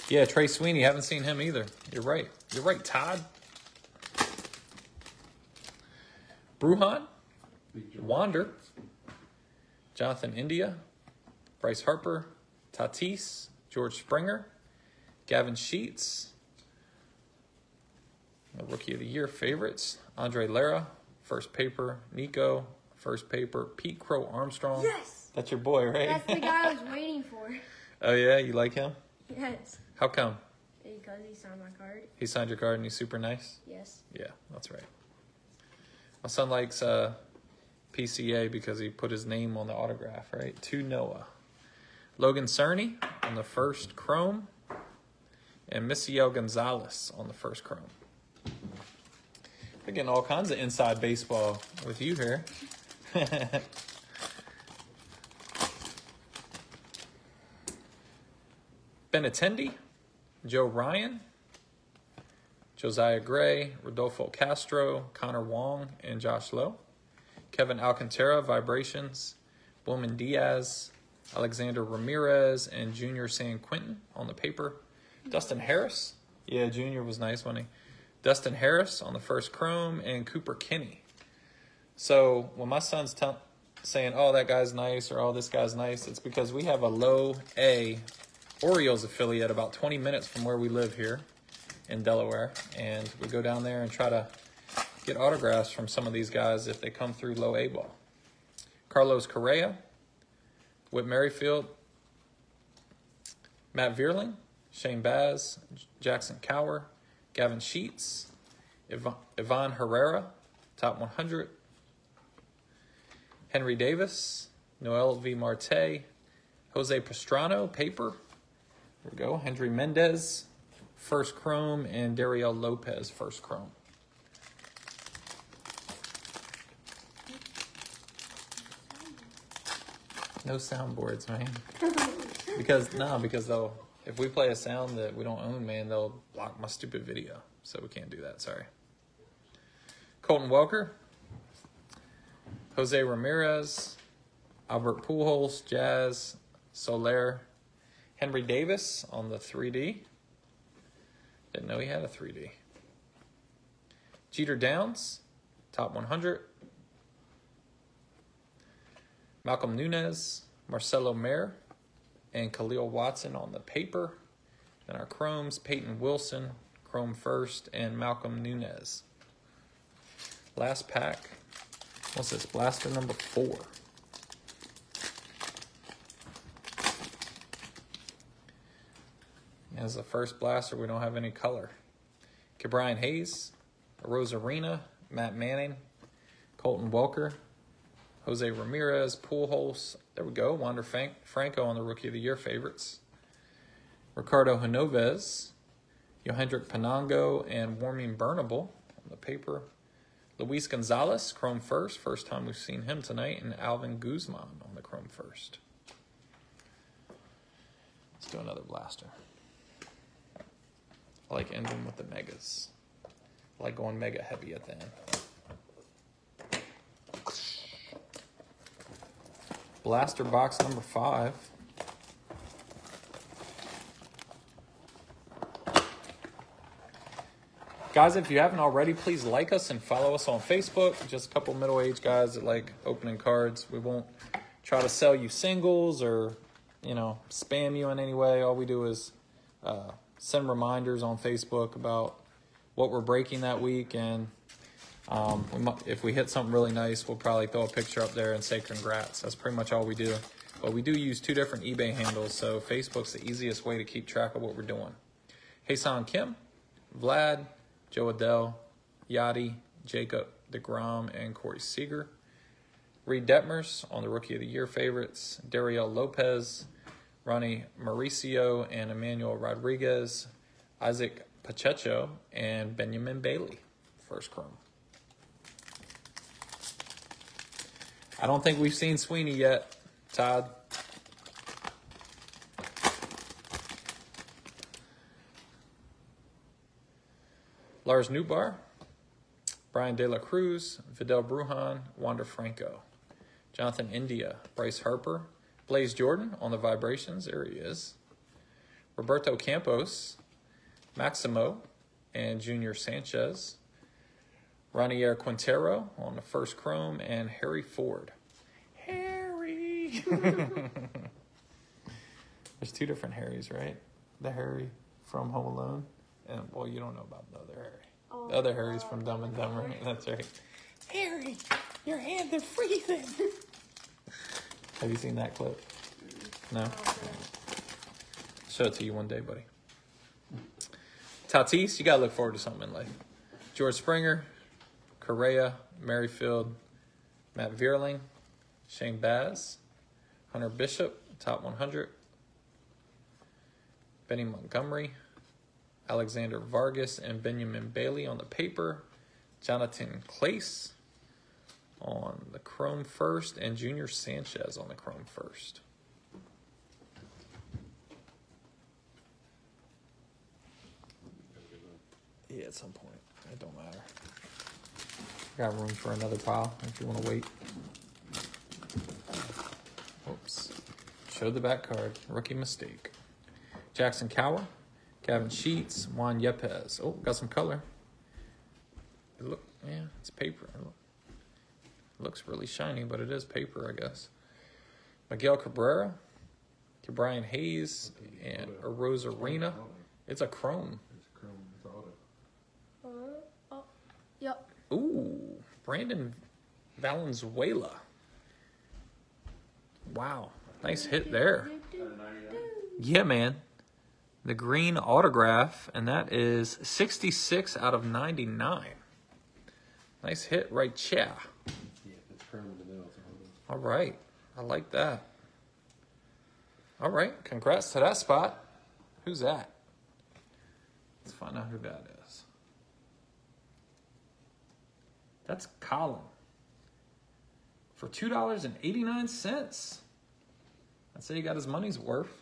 Yeah, Trey Sweeney, haven't seen him either. You're right. You're right, Todd. Bruján, Wander, Jonathan India, Bryce Harper, Tatis, George Springer, Gavin Sheets, the Rookie of the Year favorites, Andre Lara, first paper, Nico, first paper, Pete Crow Armstrong. Yes. That's your boy, right? That's the guy I was waiting for. oh, yeah? You like him? Yes. How come? Because he signed my card. He signed your card and he's super nice? Yes. Yeah, that's right. My son likes uh, PCA because he put his name on the autograph, right? To Noah. Logan Cerny on the first chrome, and Misael Gonzalez on the first chrome. We're getting all kinds of inside baseball with you here. ben Benintendi, Joe Ryan, Josiah Gray, Rodolfo Castro, Connor Wong, and Josh Lowe. Kevin Alcantara, Vibrations, Bowman Diaz, Alexander Ramirez, and Junior Sanquintin on the paper. Dustin Harris. Yeah, Junior was nice, wasn't he? Dustin Harris on the first chrome, and Cooper Kinney. So when my son's saying, oh, that guy's nice, or oh, this guy's nice, it's because we have a low A Orioles affiliate about 20 minutes from where we live here in Delaware, and we go down there and try to get autographs from some of these guys if they come through low A ball. Carlos Correa, Whit Merrifield, Matt Vierling, Shane Baz, Jackson Kowar, Gavin Sheets, Ivan Herrera, top 100, Henry Davis, Noelvi Marte, Jose Pastrano, paper. There we go. Henry Mendez, first chrome, and Dariel Lopez, first chrome. No soundboards, man. Because no, because they'll if we play a sound that we don't own, man, they'll block my stupid video. So we can't do that. Sorry. Colton Welker, Jose Ramirez, Albert Pujols, Jazz, Soler, Henry Davis on the 3D. Didn't know he had a 3D. Jeter Downs, top 100. Malcolm Nunez, Marcelo Mayer, and Kahlil Watson on the paper. Then our Chromes, Peyton Wilson, Chrome first, and Malcolm Nunez. Last pack. What's this? Blaster number four. As the first blaster, we don't have any color. Brian Hayes, Rosarina, Matt Manning, Colton Welker, Jose Ramirez, Pujols. There we go. Wander Franco on the Rookie of the Year favorites. Ricardo Genovés, Yohendrick Pinango, and Warming Bernabel on the paper. Luis Gonzalez, Chrome first. First time we've seen him tonight. And Alvin Guzman on the Chrome first. Let's do another blaster. I like ending with the megas. I like going mega heavy at the end. Blaster box number five. Guys, if you haven't already, please like us and follow us on Facebook. Just a couple middle aged guys that like opening cards. We won't try to sell you singles or, you know, spam you in any way. All we do is uh, send reminders on Facebook about what we're breaking that week. And um, we might, if we hit something really nice, we'll probably throw a picture up there and say congrats. That's pretty much all we do. But we do use two different eBay handles, so Facebook's the easiest way to keep track of what we're doing. Hey, Hasan Kim, Vlad, Jo Adell, Yachty, Jacob DeGrom, and Corey Seager. Reid Detmers on the Rookie of the Year favorites, Dariel Lopez, Ronnie Mauricio, and Emmanuel Rodriguez, Isaac Pacheco, and Benjamin Bailey, first chrome. I don't think we've seen Sweeney yet, Todd. Lars Nootbaar, Bryan De La Cruz, Vidal Brujan, Wander Franco, Jonathan India, Bryce Harper, Blaze Jordan on the vibrations. There he is. Roberto Campos, Maximo, and Junior Sanchez. Ranier Quintero on the first chrome, and Harry Ford. Harry! There's two different Harrys, right? The Harry from Home Alone, and well, you don't know about the other Harry. Oh, The other Harry's from Dumb and Dumber. That's right. Harry, your hands are freezing. Have you seen that clip? No. Show it to you one day, buddy. Tatis, you gotta look forward to something in life. George Springer, Correa, Merrifield, Matt Vierling, Shane Baz, Hunter Bishop, top 100, Benny Montgomery, Alexander Vargas, and Benjamin Bailey on the paper, Jonatan Clase on the Chrome first, and Junior Sanchez on the Chrome first. Yeah, at some point. It don't matter. Got room for another pile if you want to wait. Oops. Showed the back card. Rookie mistake. Jackson Kowar, Gavin Sheets, Juan Yepez. Oh, got some color. Look, yeah, it's paper. Look- looks really shiny, but it is paper, I guess. Miguel Cabrera, Brian Hayes, and a Rose Arena. It's a chrome. It's a chrome without it. Uh, oh, yep. Ooh, Brandon Valenzuela. Wow, nice hit there. Yeah, man. The green autograph, and that is 66 out of 99. Nice hit right there. Yeah, it's chrome in the middle. It's one of those. All right, I like that. All right, congrats to that spot. Who's that? Let's find out who that is. That's Colin. For $2.89. I'd say he got his money's worth.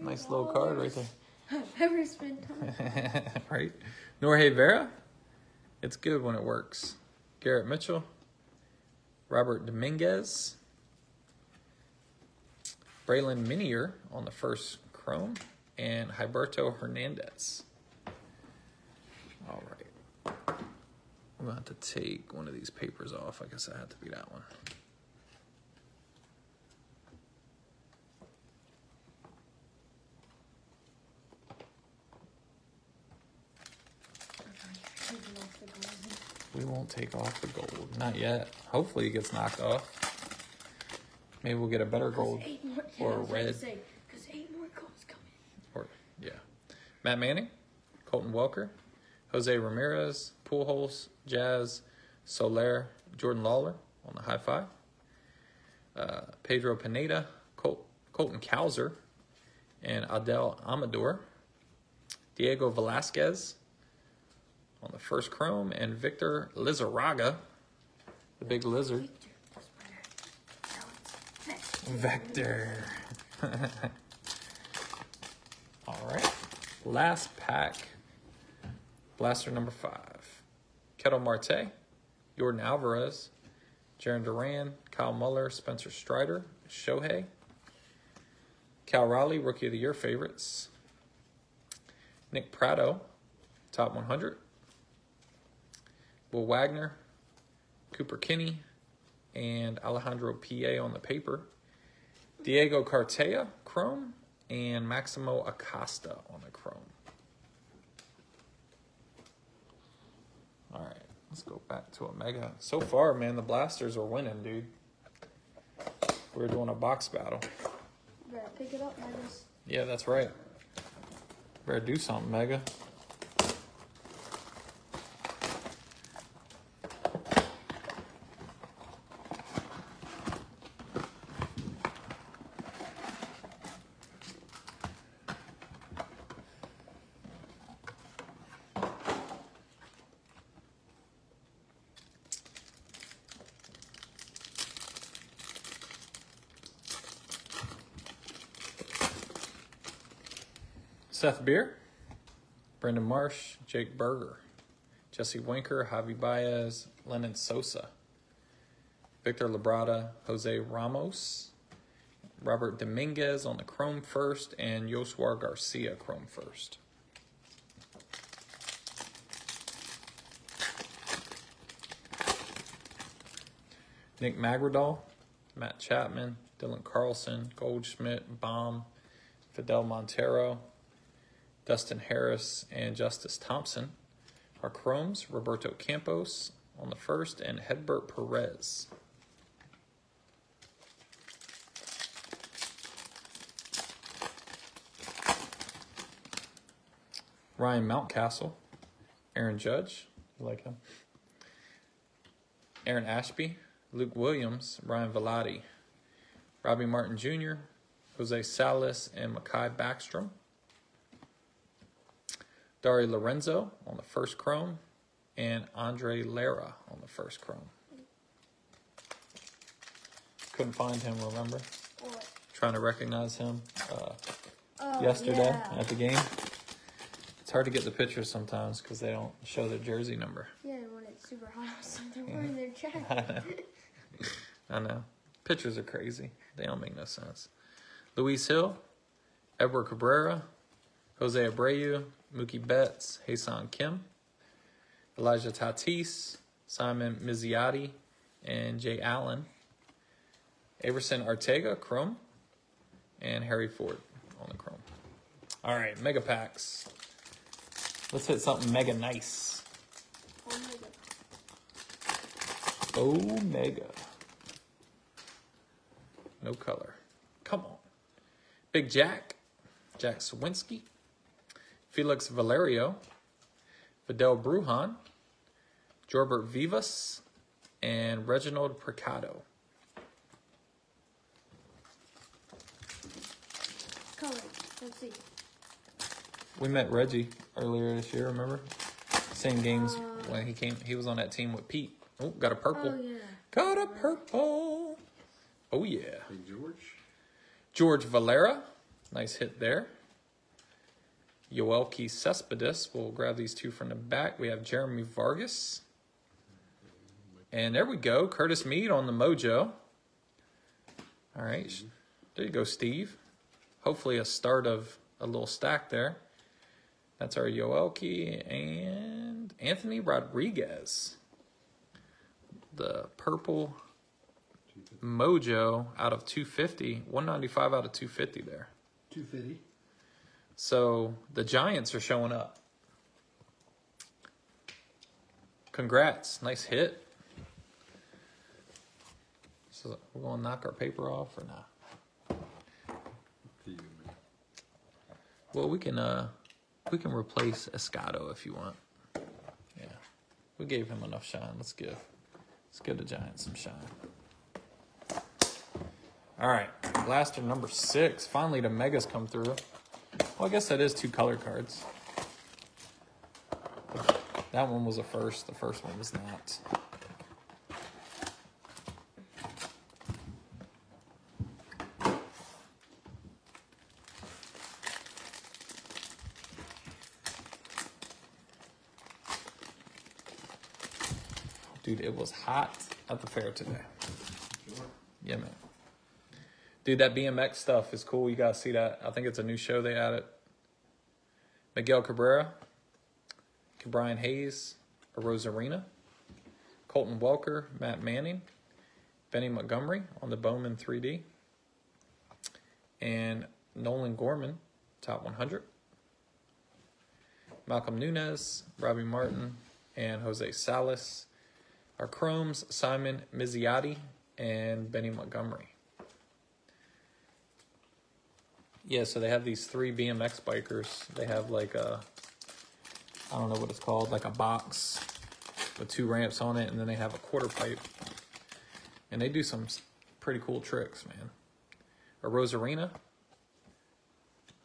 Nice little card right there. I've ever spent time. right? Norge Vera. It's good when it works. Garrett Mitchell. Robert Dominguez. Braylon Minier on the first chrome. And Heriberto Hernandez. All right. I'm going to have to take one of these papers off. I guess I had to be that one. Taking off the gold. We won't take off the gold. Not yet. Hopefully it gets knocked off. Maybe we'll get a better gold. More, or I was about to red. say, Cause eight more golds coming. Or yeah. Matt Manning, Colton Welker, Jose Ramirez, Pujols, Jazz, Soler, Jordan Lawlar on the high five. Uh, Pedro Pineda, Col- Colton Cowser, and Adael Amador. Diego Velasquez on the first chrome, and Victor Lizarraga, the big lizard. Victor. That's winner. Now it's Vector. Vector. All right. Last pack. Blaster number five. Ketel Marte, Yordan Alvarez, Jarren Duran, Kyle Muller, Spencer Strider, Shohei, Cal Raleigh, Rookie of the Year favorites, Nick Prado, top 100, Will Wagner, Cooper Kinney, and Alejandro Pie on the paper. Diego Cartaya, Chrome, and Maximo Acosta on the Chrome. All right, let's go back to Omega. So far, man, the Blasters are winning, dude. We're doing a box battle. Better pick it up, Magus. Yeah, that's right. Better do something, Mega. Seth Beer, Brandon Marsh, Jake Burger, Jesse Winker, Javi Baez, Lenyn Sosa, Victor Labrada, Jose Ramos, Robert Dominguez on the Chrome first, and Yoswar Garcia Chrome first. Nick Madrigal, Matt Chapman, Dylan Carlson, Goldschmidt, Bohm, Fidel Montero, Dustin Harris, and Justice Thompson. Our Chromes, Roberto Campos on the first, and Hedbert Perez. Ryan Mountcastle, Aaron Judge, you like him? Aaron Ashby, Luke Williams, Ryan Vilade, Robbie Martin Jr., Jose Salas, and Makai Backstrom. Dari Lorenzo on the first chrome, and Andre Lara on the first chrome. Couldn't find him, remember? What? Trying to recognize him uh, Oh, yesterday yeah. at the game. It's hard to get the pictures sometimes because they don't show their jersey number. Yeah, when it's super hot outside, they're wearing their jacket. I know. I know. Pictures are crazy. They don't make no sense. Luis Hill, Edward Cabrera, Jose Abreu, Mookie Betts, Hasan Kim, Elijah Tatis, Simon Muzziotti, and Jay Allen. Aeverson Arteaga, Chrome, and Harry Ford on the Chrome. All right, mega packs. Let's hit something mega nice. Omega. No color. Come on. Big Jack. Jack Sawinski. Felix Valerio. Fidel Brujan. Jorbit Vivas. And Reginald Mercado. Color. Let's see. We met Reggie earlier this year, remember? Same games Uh. when he came. He was on that team with Pete. Oh, got a purple. Oh yeah. Got a purple. Oh, yeah. Hey, George. George Valera, nice hit there. Yoelqui Cespedes, we'll grab these two from the back. We have Jeremy Vargas. And there we go, Curtis Mead on the mojo. All right, mm-hmm. there you go, Steve. Hopefully, a start of a little stack there. That's our Yoelqui and Anthony Rodriguez. The purple Mojo out of 250, 195 out of 250 there. 250. So the Giants are showing up. Congrats, nice hit. So we're gonna knock our paper off or not? To. Well, we can uh, we can replace Escotto if you want. Yeah, we gave him enough shine. Let's give, let's give the Giants some shine. All right, blaster number six. Finally, the megas come through. Well, I guess that is two color cards. That one was a first. The first one was not. Dude, it was hot at the fair today. Dude, that BMX stuff is cool. You gotta see that. I think it's a new show they added. Miguel Cabrera, Brian Hayes, Rosarina, Colton Welker, Matt Manning, Benny Montgomery on the Bowman 3D, and Nolan Gorman, top 100. Malcolm Nunez, Robbie Martin, and Jose Salas. Our Chromes, Simon Muzziotti, and Benny Montgomery. Yeah, so they have these three BMX bikers. They have like a, I don't know what it's called, like a box with two ramps on it, and then they have a quarter pipe. And they do some pretty cool tricks, man. A Rosarina,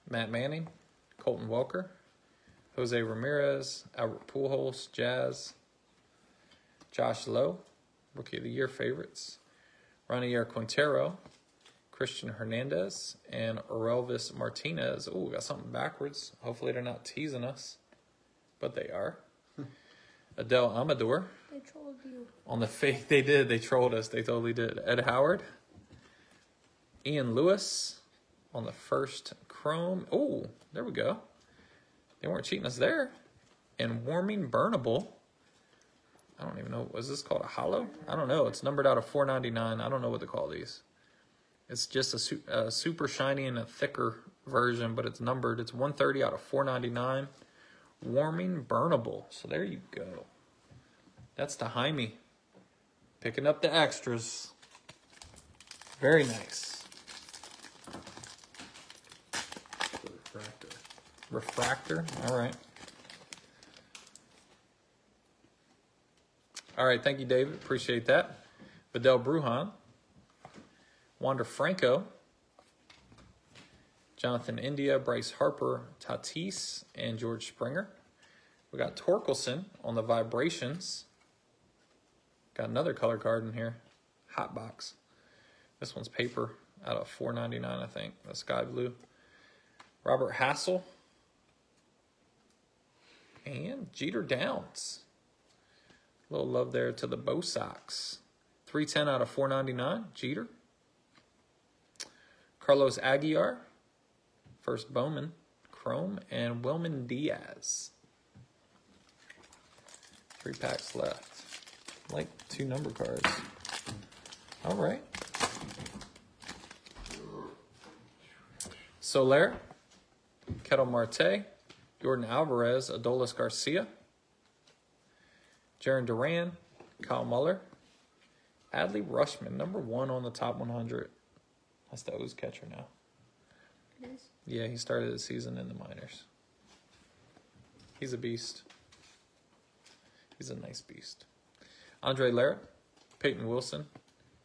Matt Manning, Colton Welker, Jose Ramirez, Albert Pujols, Jazz, Josh Lowe, Rookie of the Year favorites, Ranier Quintero, Cristian Hernandez, and Orelvis Martinez. Oh, got something backwards. Hopefully they're not teasing us, but they are. Adael Amador They trolled you. on the fake. They did. They trolled us. They totally did. Ed Howard, Ian Lewis on the first Chrome. Oh, there we go. They weren't cheating us there. And Warming Bernabel, I don't even know. Was this called a hollow? I don't know. It's numbered out of 499. I don't know what to call these. It's just a, su- a super shiny and a thicker version, but it's numbered. It's 130 out of 499. Warming Bernabel. So there you go. That's the Jaime. Picking up the extras. Very nice. Refractor. Refractor. All right. All right. Thank you, David. Appreciate that. Vidal Brujan. Wander Franco. Jonathan India, Bryce Harper, Tatis, and George Springer. We got Torkelson on the vibrations. Got another color card in here. Hot box. This one's paper out of 4.99, I think. The sky blue. Robert Hassell. And Jeter Downs. A little love there to the Bo Sox. 310 out of 499. Jeter. Carlos Aguiar. First Bowman. Chrome. And Wilman Diaz. Three packs left. Like two number cards. All right. Soler. Ketel Marte. Yordan Alvarez, Adolis Garcia, Jarren Duran, Kyle Muller, Adley Rutschman, number one on the top 100. That's the O's catcher now. It is. Yeah, he started the season in the minors. He's a beast. He's a nice beast. Andre Lara, Peyton Wilson,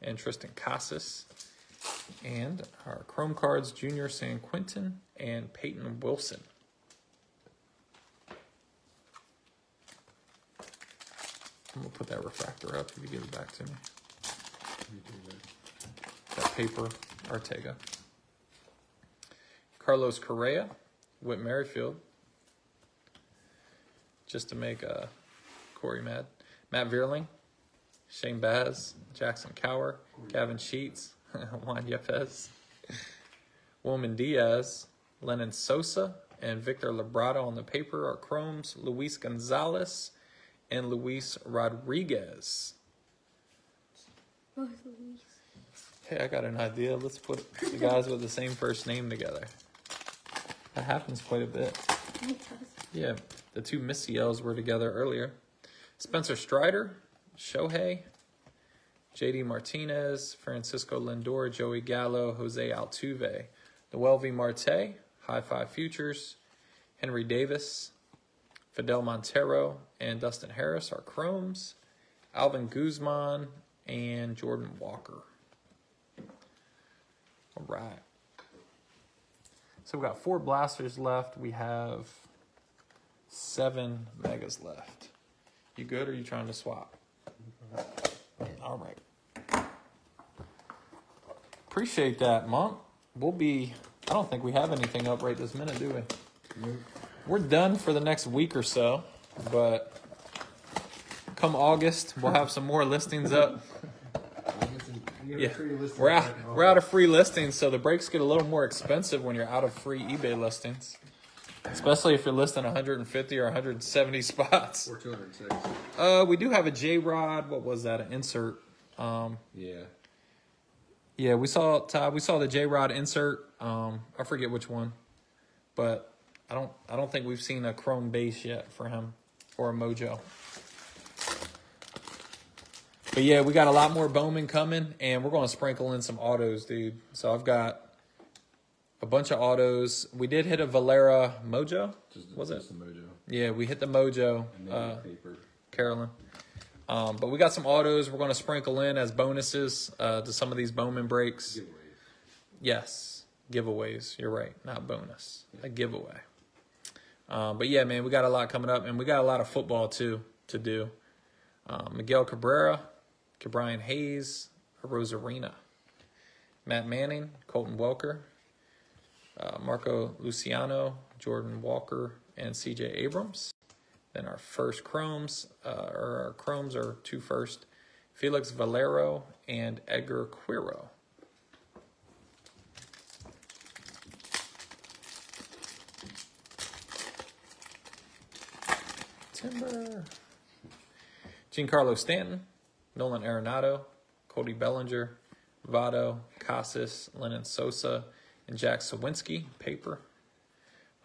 and Triston Casas. And our Chrome cards, Junior Sanquintin and Peyton Wilson. I'm gonna put that refractor up if you give it back to me. You do that. That paper, Ortega. Carlos Correa, Whit Merrifield. Just to make uh, Corey mad. Matt Vierling, Shane Baz, Jackson Kowar, Gavin Sheets, Juan Yepez, Wilman Diaz, Lenyn Sosa, and Victor Labrada on the paper are Chromes, Luis Gonzalez, and Luis Rodriguez. Louise. Hey, I got an idea. Let's put the guys with the same first name together. That happens quite a bit. Yeah, the two Missy L's were together earlier. Spencer Strider, Shohei, JD Martinez, Francisco Lindor, Joey Gallo, Jose Altuve, Noelvi Marte, High Five Futures, Henry Davis, Fidel Montero, and Dustin Harris are Chromes, Alvin Guzman, and Jordan Walker. All right. So we've got four blasters left. We have seven megas left. You good or you trying to swap? All right. Appreciate that, Monk. We'll be, I don't think we have anything up right this minute, do we? Nope. We're done for the next week or so, but come August, we'll have some more listings up. You get some- you get a Yeah, we're out, in we're out of free listings, so the breaks get a little more expensive when you're out of free eBay listings. Especially if you're listing 150 or 170 spots. Or 206. Uh, we do have a J Rod. What was that? An insert. Um, Yeah. yeah, we saw Todd. We saw the J Rod insert. Um, I forget which one, but I don't. I don't think we've seen a chrome base yet for him or a Mojo. But yeah, we got a lot more Bowman coming, and we're going to sprinkle in some autos, dude. So I've got a bunch of autos. We did hit a Valera Mojo. Just, Was it? just mojo. Yeah, we hit the Mojo. And Uh. Carolyn. Um, but we got some autos we're going to sprinkle in as bonuses uh, to some of these Bowman breaks. Giveaways. Yes, giveaways. You're right, not bonus. A giveaway. Um, but yeah, man, we got a lot coming up, and we got a lot of football too to do. Um, Miguel Cabrera, Ke'Bryan Hayes, Rosarina, Matt Manning, Colton Welker, uh, Marco Luciano, Jordan Walker, and C.J. Abrams. Then our first chromes, uh, or our chromes are two first, Felix Valerio and Edgar Quero. Timber. Giancarlo Stanton, Nolan Arenado, Cody Bellinger, Votto, Casas, Lenyn Sosa, and Jack Sawinski, paper.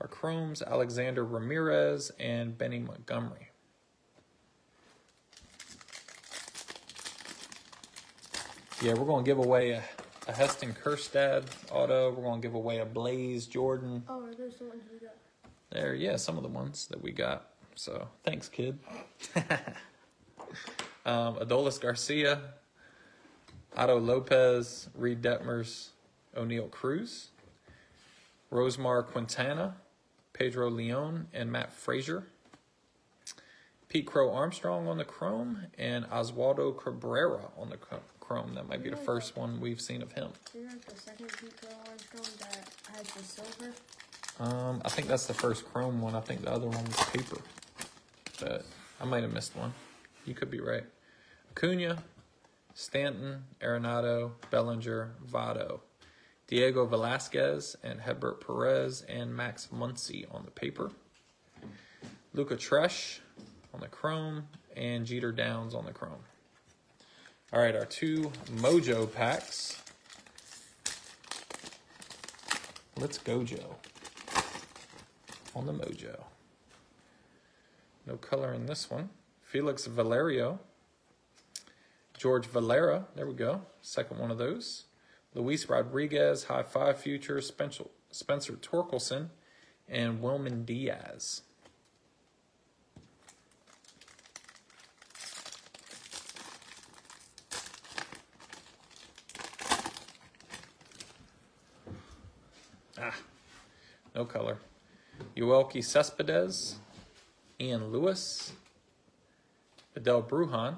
Our Chromes, Alexander Ramirez, and Benny Montgomery. Yeah, we're going to give away a, a Heston Kjerstad auto. We're going to give away a Blaze Jordan. Oh, are those the ones we got? There, yeah, some of the ones that we got. So thanks, kid. um, Adolis Garcia, Otto Lopez, Reid Detmers, Oneil Cruz, Roismar Quintana, Pedro Leon, and Matt Fraizer. Pete Crow Armstrong on the chrome, and Oswaldo Cabrera on the chrome. That might be the first one we've seen of him. Isn't that the second Pete Crow Armstrong that has the silver? Um, I think that's the first chrome one. I think the other one was paper. But I might have missed one. You could be right. Acuna, Stanton, Arenado, Bellinger, Votto, Diego Velasquez, and Hedbert Perez, and Max Muncy on the paper. Luca Tresh on the chrome, and Jeter Downs on the chrome. All right, our two Mojo packs. Let's go, Joe on the Mojo. No color in this one. Felix Valerio. George Valera. There we go. Second one of those. Luis Rodriguez. High Five Future. Spencer, Torkelson. And Wilman Diaz. Ah, no color. Yoelqui Cespedes, Ian Lewis, Adele Brujan,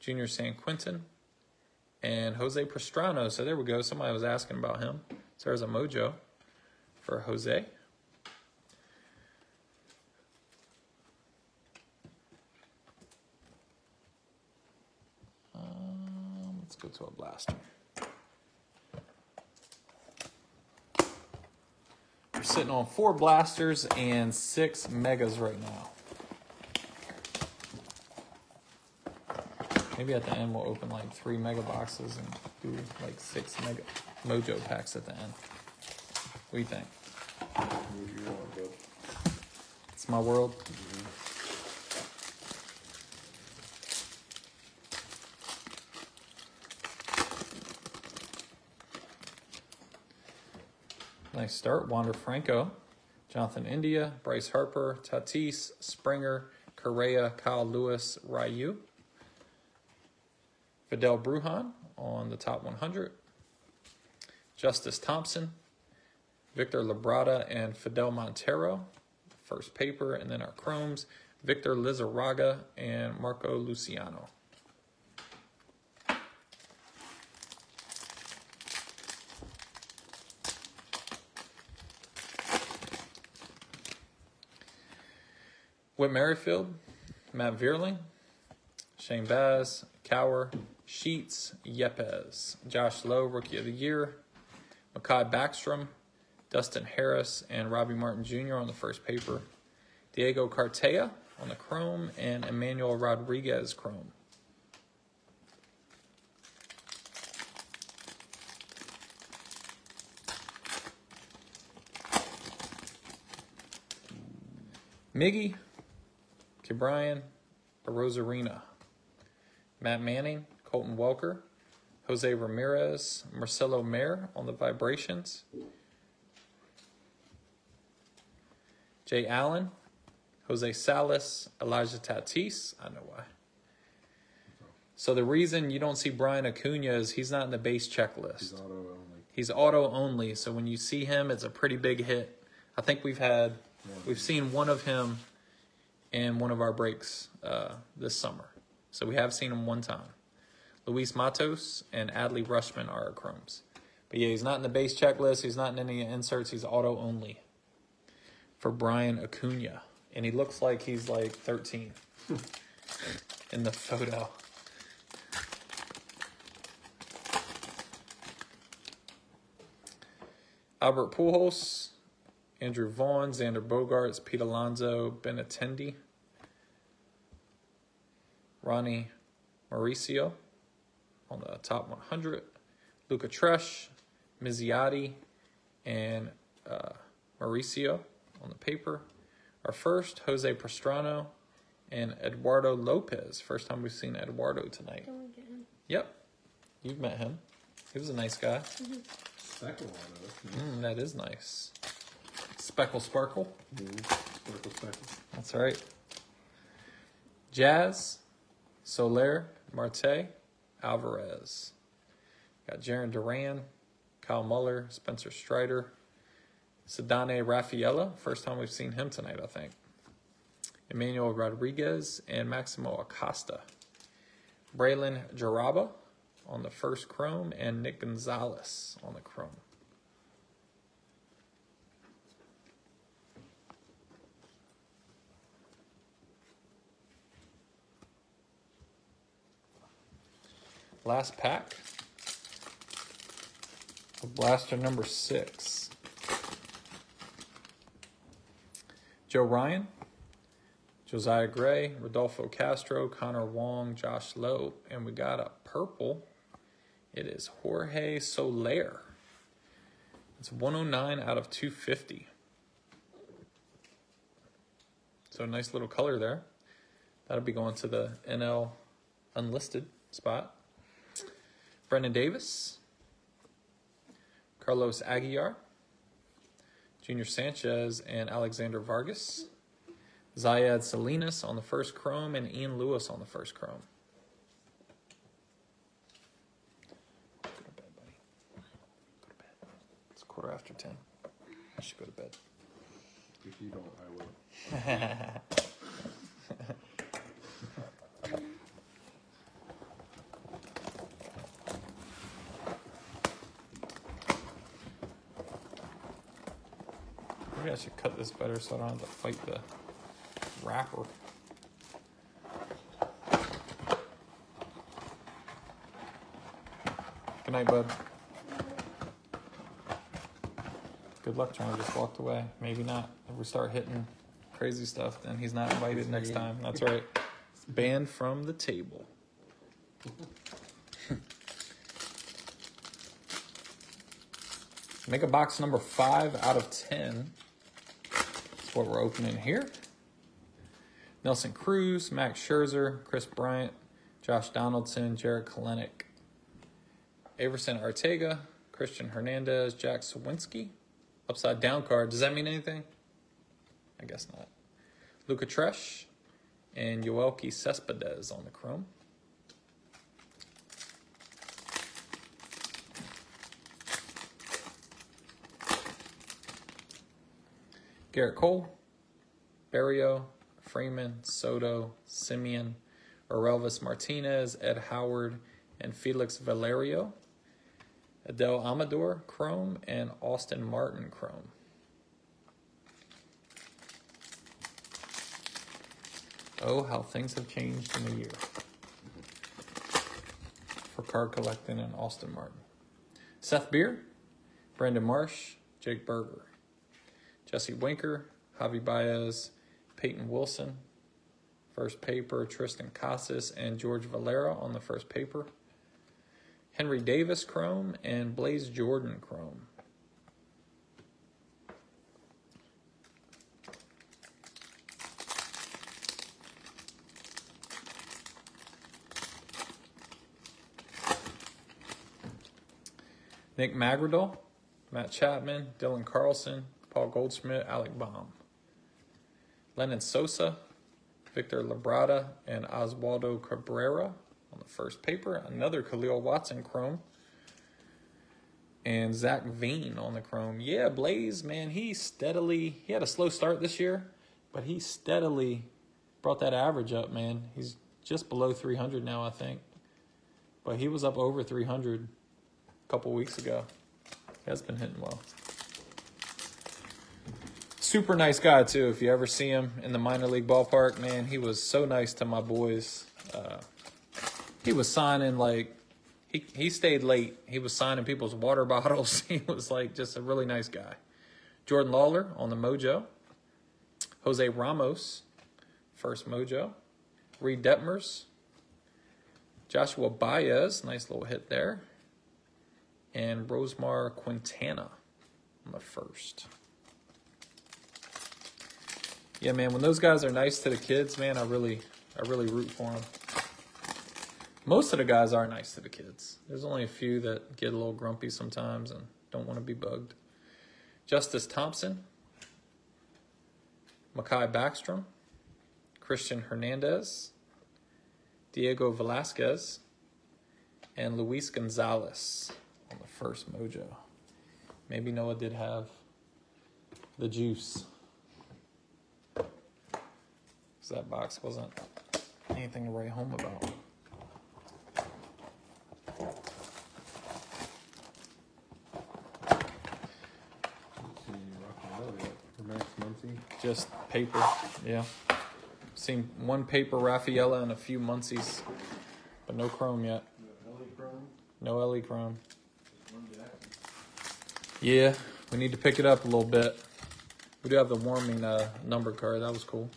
Junior Sanquintin, and Jose Pastrano. So there we go. Somebody was asking about him. So there's a mojo for Jose. Um, let's go to a blaster. We're sitting on four blasters and six megas right now. Maybe at the end we'll open like three mega boxes and do like six mega mojo packs at the end. What do you think? It's my world. Mm-hmm. Nice start. Wander Franco, Jonathan India, Bryce Harper, Tatis, Springer, Correa, Kyle Lewis, Ryu. Vidal Bruján on the top 100. Justice Thompson, Victor Labrada, and Fidel Montero. First paper, and then our chromes. Victor Lizarraga and Marco Luciano. Whit Merrifield, Matt Vierling, Shane Baz, Kowar, Sheets, Yepez, Josh Lowe, Rookie of the Year, Makai Backstrom, Dustin Harris, and Robbie Martin Jr. on the first paper, Diego Cartaya on the chrome, and Emmanuel Rodriguez chrome. Miggy, Ke'Bryan, Rosarina, Matt Manning, Colton Welker, Jose Ramirez, Marcelo Mayer on the vibrations, Jay Allen, Jose Salas, Elijah Tatis. I know why. So the reason you don't see Brian Acuna is he's not in the base checklist. He's auto only. He's auto only, so when you see him, it's a pretty big hit. I think we've had, we've seen one of him in one of our breaks uh, this summer. So we have seen him one time. Luis Matos and Adley Rutschman are our chromes. But yeah, he's not in the base checklist. He's not in any inserts. He's auto only for Brian Acuna. And he looks like he's like 13 hmm. in the photo. Albert Pujols, Andrew Vaughn, Xander Bogaerts, Pete Alonso, Ben Attendee. Ronny Mauricio on the top 100, Luca Tresh, Muzziotti, and uh, Mauricio on the paper. Our first, Jose Pastrano and Eduardo Lopez. First time we've seen Eduardo tonight. Don't get him. Yep, you've met him. He was a nice guy. Speckle on it. Mm, that is nice. Speckle Sparkle. Speckle, speckle. That's right. Jazz, Soler, Marte, Alvarez. Got Jarren Duran, Kyle Muller, Spencer Strider, Ceddanne Rafaela. First time we've seen him tonight, I think. Emmanuel Rodriguez and Maximo Acosta. Braylon Jaraba on the first chrome and Nick Gonzalez on the chrome. Last pack blaster number six. Joe Ryan, Josiah Gray, Rodolfo Castro, Connor Wong, Josh Lowe, and we got a purple. It is Jorge Soler. It's 109 out of 250. So a nice little color there. That'll be going to the NL unlisted spot. Brendan Davis, Carlos Aguiar, Junior Sanchez, and Alexander Vargas. Zayad Salinas on the first chrome, and Ian Lewis on the first chrome. Go to bed, buddy. Go to bed. It's quarter after ten. I should go to bed. If you don't, I will. Maybe I should cut this better so I don't have to fight the wrapper. Good night, bud. Good luck, John. Just walked away. Maybe not. If we start hitting crazy stuff, then he's not invited next time. That's right. It's banned from the table. Make a box number five out of ten. What we're opening here. Nelson Cruz, Max Scherzer, Kris Bryant, Josh Donaldson, Jarred Kelenic, Aeverson Arteaga, Cristian Hernandez, Jack Sawinski. Upside down card. Does that mean anything? I guess not. Luca Tresh and Yoelqui Cespedes on the chrome. Gerrit Cole, Barrio, Freeman, Soto, Semien, Orelvis Martinez, Ed Howard, and Felix Valerio. Adael Amador, Chrome, and Austin Martin, Chrome. Oh, how things have changed in a year for card collecting and Austin Martin. Seth Beer, Brandon Marsh, Jake Burger, Jesse Winker, Javi Baez, Peyton Wilson, first paper, Triston Casas, and George Valera on the first paper. Henry Davis Chrome and Blaze Jordan Chrome. Nick Madrigal, Matt Chapman, Dylan Carlson, Paul Goldschmidt, Alec Bohm. Lenyn Sosa, Victor Labrada, and Oswaldo Cabrera on the first paper. Another Kahlil Watson chrome. And Zach Veen on the chrome. Yeah, Blaze, man, he steadily, he had a slow start this year, but he steadily brought that average up, man. He's just below 300 now, I think. But he was up over 300 a couple weeks ago. He has been hitting well. Super nice guy, too. If you ever see him in the minor league ballpark, man, he was so nice to my boys. Uh, he was signing like he he stayed late. He was signing people's water bottles. He was like just a really nice guy. Jordan Lawlar on the Mojo. Jose Ramos, first Mojo. Reid Detmers, Joshua Baez, nice little hit there. And Roismar Quintana on the first. Yeah, man, when those guys are nice to the kids, man, I really, I really root for them. Most of the guys are nice to the kids. There's only a few that get a little grumpy sometimes and don't want to be bugged. Justice Thompson, Makai Backstrom, Cristian Hernandez, Diego Velasquez, and Luis Gonzalez on the first mojo. Maybe Noah did have the juice. 'Cause that box wasn't anything to write home about. Let's see, Rockwell, we got for Max Muncy. Just paper, yeah. Seen one paper Rafaela and a few Muncies, but no chrome yet. No LE chrome. Yeah, we need to pick it up a little bit. We do have the warming uh, number card. That was cool.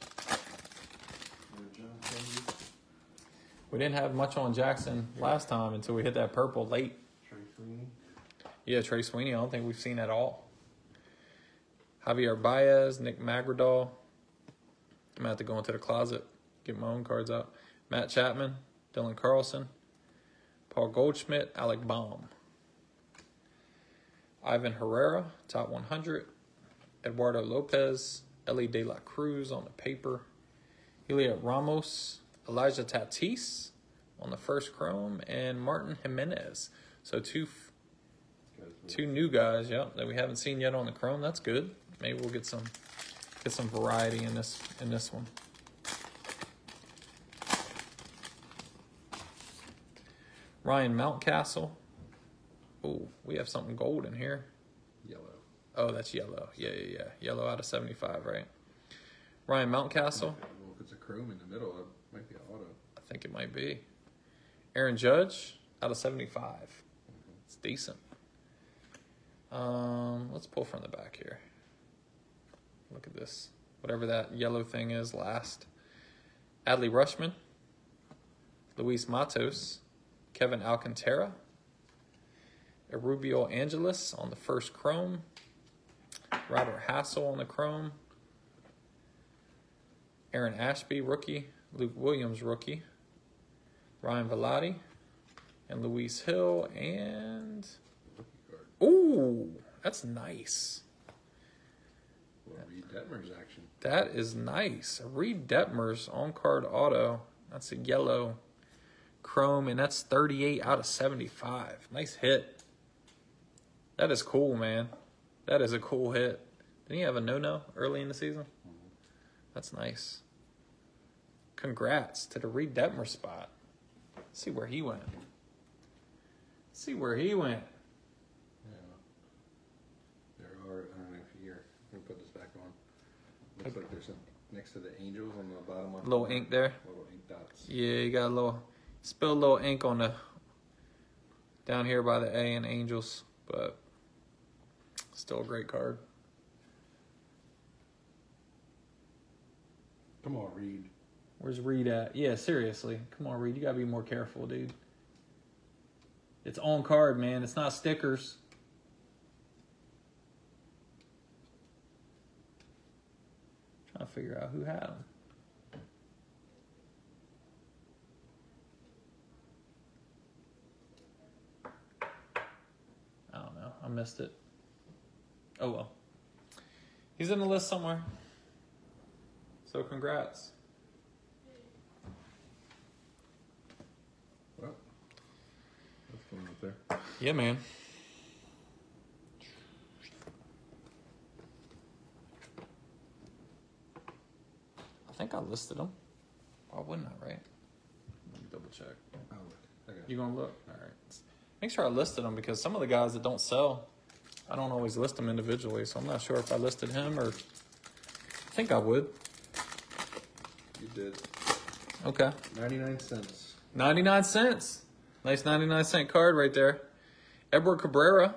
We didn't have much on Jackson last time until we hit that purple late. Trey Sweeney. Yeah, Trey Sweeney. I don't think we've seen at all. Javier Baez, Nick Madrigal. I'm gonna have to go into the closet, get my own cards out. Matt Chapman, Dylan Carlson, Paul Goldschmidt, Alec Bohm. Ivan Herrera, top 100. Eduardo Lopez, Elly De La Cruz on the paper. Juliet Ramos, Elijah Tatis on the first chrome, and Martin Jimenez. So two two new guys, yep, that we haven't seen yet on the Chrome. That's good. Maybe we'll get some get some variety in this in this one. Ryan Mountcastle. Oh, we have something gold in here. Yellow. Oh, that's yellow. Yeah, yeah, yeah. Yellow out of 75, right? Ryan Mountcastle. Well, if it's a chrome in the middle, might be an auto. I think it might be. Aaron Judge out of 75. It's decent. Um, let's pull from the back here. Look at this. Whatever that yellow thing is last. Adley Rutschman. Luis Matos. Kevin Alcantara. Rubio Angeles on the first chrome. Robert Hassell on the chrome. Aaron Ashby, rookie. Luke Williams, rookie. Ryan Vilade. And Luis Hill. And. Ooh, that's nice. Well, Reid Detmer's action. That is nice. Reid Detmers on card auto. That's a yellow chrome, and that's 38 out of 75. Nice hit. That is cool, man. That is a cool hit. Didn't he have a no no early in the season? Mm-hmm. That's nice. Congrats to the Reid Detmer spot. Let's see where he went. Let's see where he went. Yeah. There are, I don't know if you're, let me put this back on. Looks like there's some, next to the angels on the bottom of Little ink there. Little ink dots. Yeah, you got a little spilled a little ink on the down here by the A and Angels, but still a great card. Come on, Reid. Where's Reid at? Yeah, seriously. Come on, Reid. You gotta be more careful, dude. It's on card, man. It's not stickers. Trying to figure out who had them. I don't know. I missed it. Oh well. He's in the list somewhere. So congrats. Well, that's fun up there. Yeah, man. I think I listed them. Why oh, wouldn't I, right? Let me double check. I'll look. I got You gonna look? All right. Make sure I listed them because some of the guys that don't sell, I don't always list them individually. So I'm not sure if I listed him or. I think I would. You did. Okay. 99 cents. 99 cents. Nice 99 cent card right there. Edward Cabrera.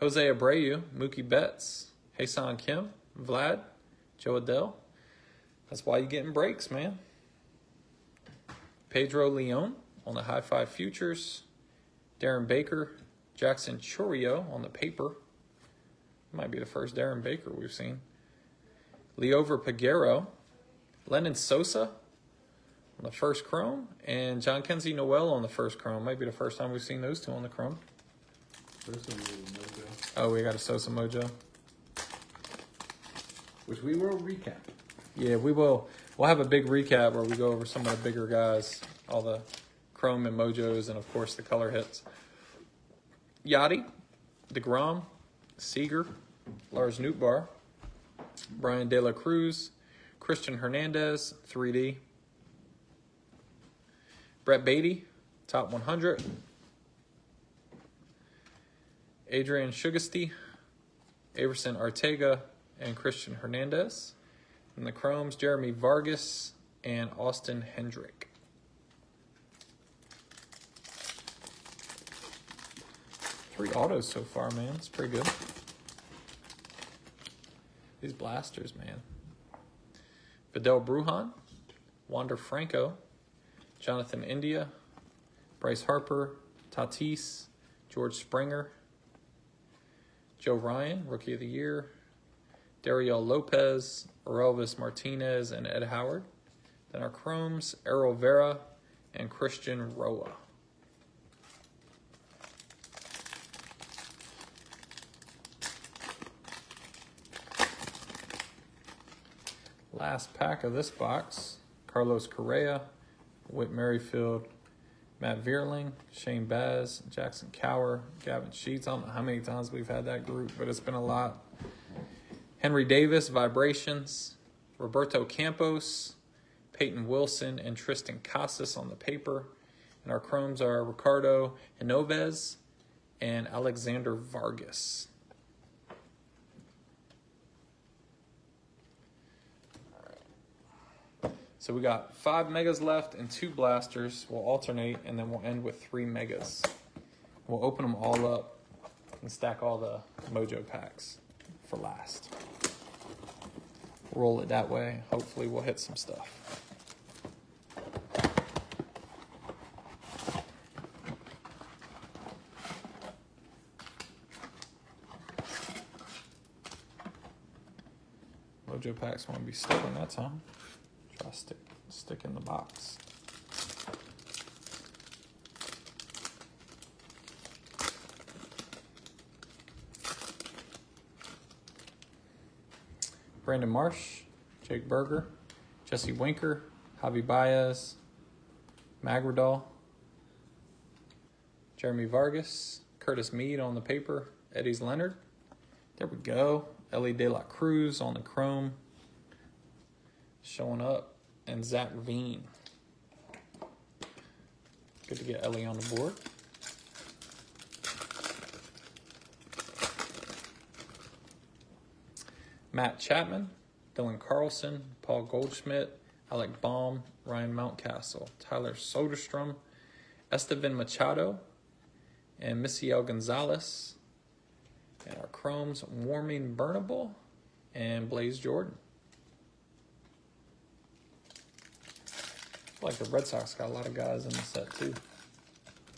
Jose Abreu. Mookie Betts. Ha-Seong Kim. Vlad. Jo Adell. That's why you're getting breaks, man. Pedro Leon on the High Five Futures. Darren Baker, Jackson Chourio on the paper. Might be the first Darren Baker we've seen. Liover Peguero, Lenyn Sosa on the first chrome, and Jhonkensy Noel on the first chrome. Might be the first time we've seen those two on the chrome. First one was Mojo, Oh, we got a Sosa Mojo. which we will recap. Yeah, we will. We'll have a big recap where we go over some of the bigger guys, all the chrome and mojos, and of course the color hits. Yachty, DeGrom, Seager, Lars Nootbaar, Bryan De La Cruz, Cristian Hernandez, 3D, Brett Baty, top 100, Adrian Sugasty, Aeverson Arteaga, and Cristian Hernandez. And the Chromes, Jeremy Vargas and Austin Hendrick. Three autos so far, man. It's pretty good. These blasters, man. Vidal Bruján, Wander Franco, Jonathan India, Bryce Harper, Tatis, George Springer, Joe Ryan, Rookie of the Year, Dario Lopez, Orelvis Martinez, and Ed Howard. Then our Chromes, Arol Vera, and Christian Roa. Last pack of this box Carlos Correa, Whit Merrifield, Matt Vierling, Shane Baz, Jackson Kowar, Gavin Sheets. I don't know how many times we've had that group, but it's been a lot. Henry Davis, Vibrations, Roberto Campos, Peyton Wilson, and Triston Casas on the paper. And our chromes are Ricardo Hinoves and Alexander Vargas. So we got five megas left and two blasters. We'll alternate and then we'll end with three megas. We'll open them all up and stack all the mojo packs for last. Roll it that way. Hopefully, we'll hit some stuff. Mojo packs won't be stolen that time. Try to stick stick in the box. Brandon Marsh, Jake Burger, Jesse Winker, Javi Baez, Madrigal, Jeremy Vargas, Curtis Mead on the paper, Eddys Leonard. There we go. Elly De La Cruz on the chrome. Showing up. And Zach Veen. Good to get Elly on the board. Matt Chapman, Dylan Carlson, Paul Goldschmidt, Alec Bohm, Ryan Mountcastle, Tyler Soderstrom, Esteban Machado, and Misael Gonzalez. And our Chromes, Warming Bernabel, and Blaze Jordan. I feel like the Red Sox got a lot of guys in the set too.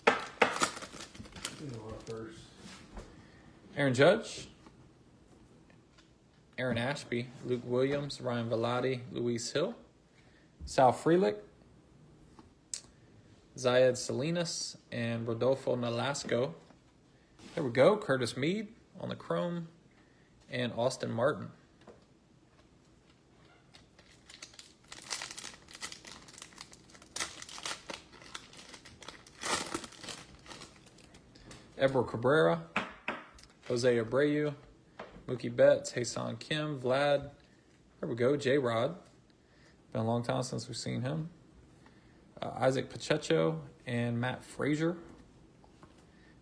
You know, our first. Aaron Judge, Aaron Ashby, Luke Williams, Ryan Vilade, Luis Hill, Sal Frelick, Zayed Salinas, and Rodolfo Nolasco. There we go. Curtis Mead on the chrome, and Austin Martin. Edward Cabrera, Jose Abreu, Mookie Betts, Ha-Seong Kim, Vlad. There we go. J Rod. Been a long time since we've seen him. Uh, Isaac Pacheco and Matt Fraizer.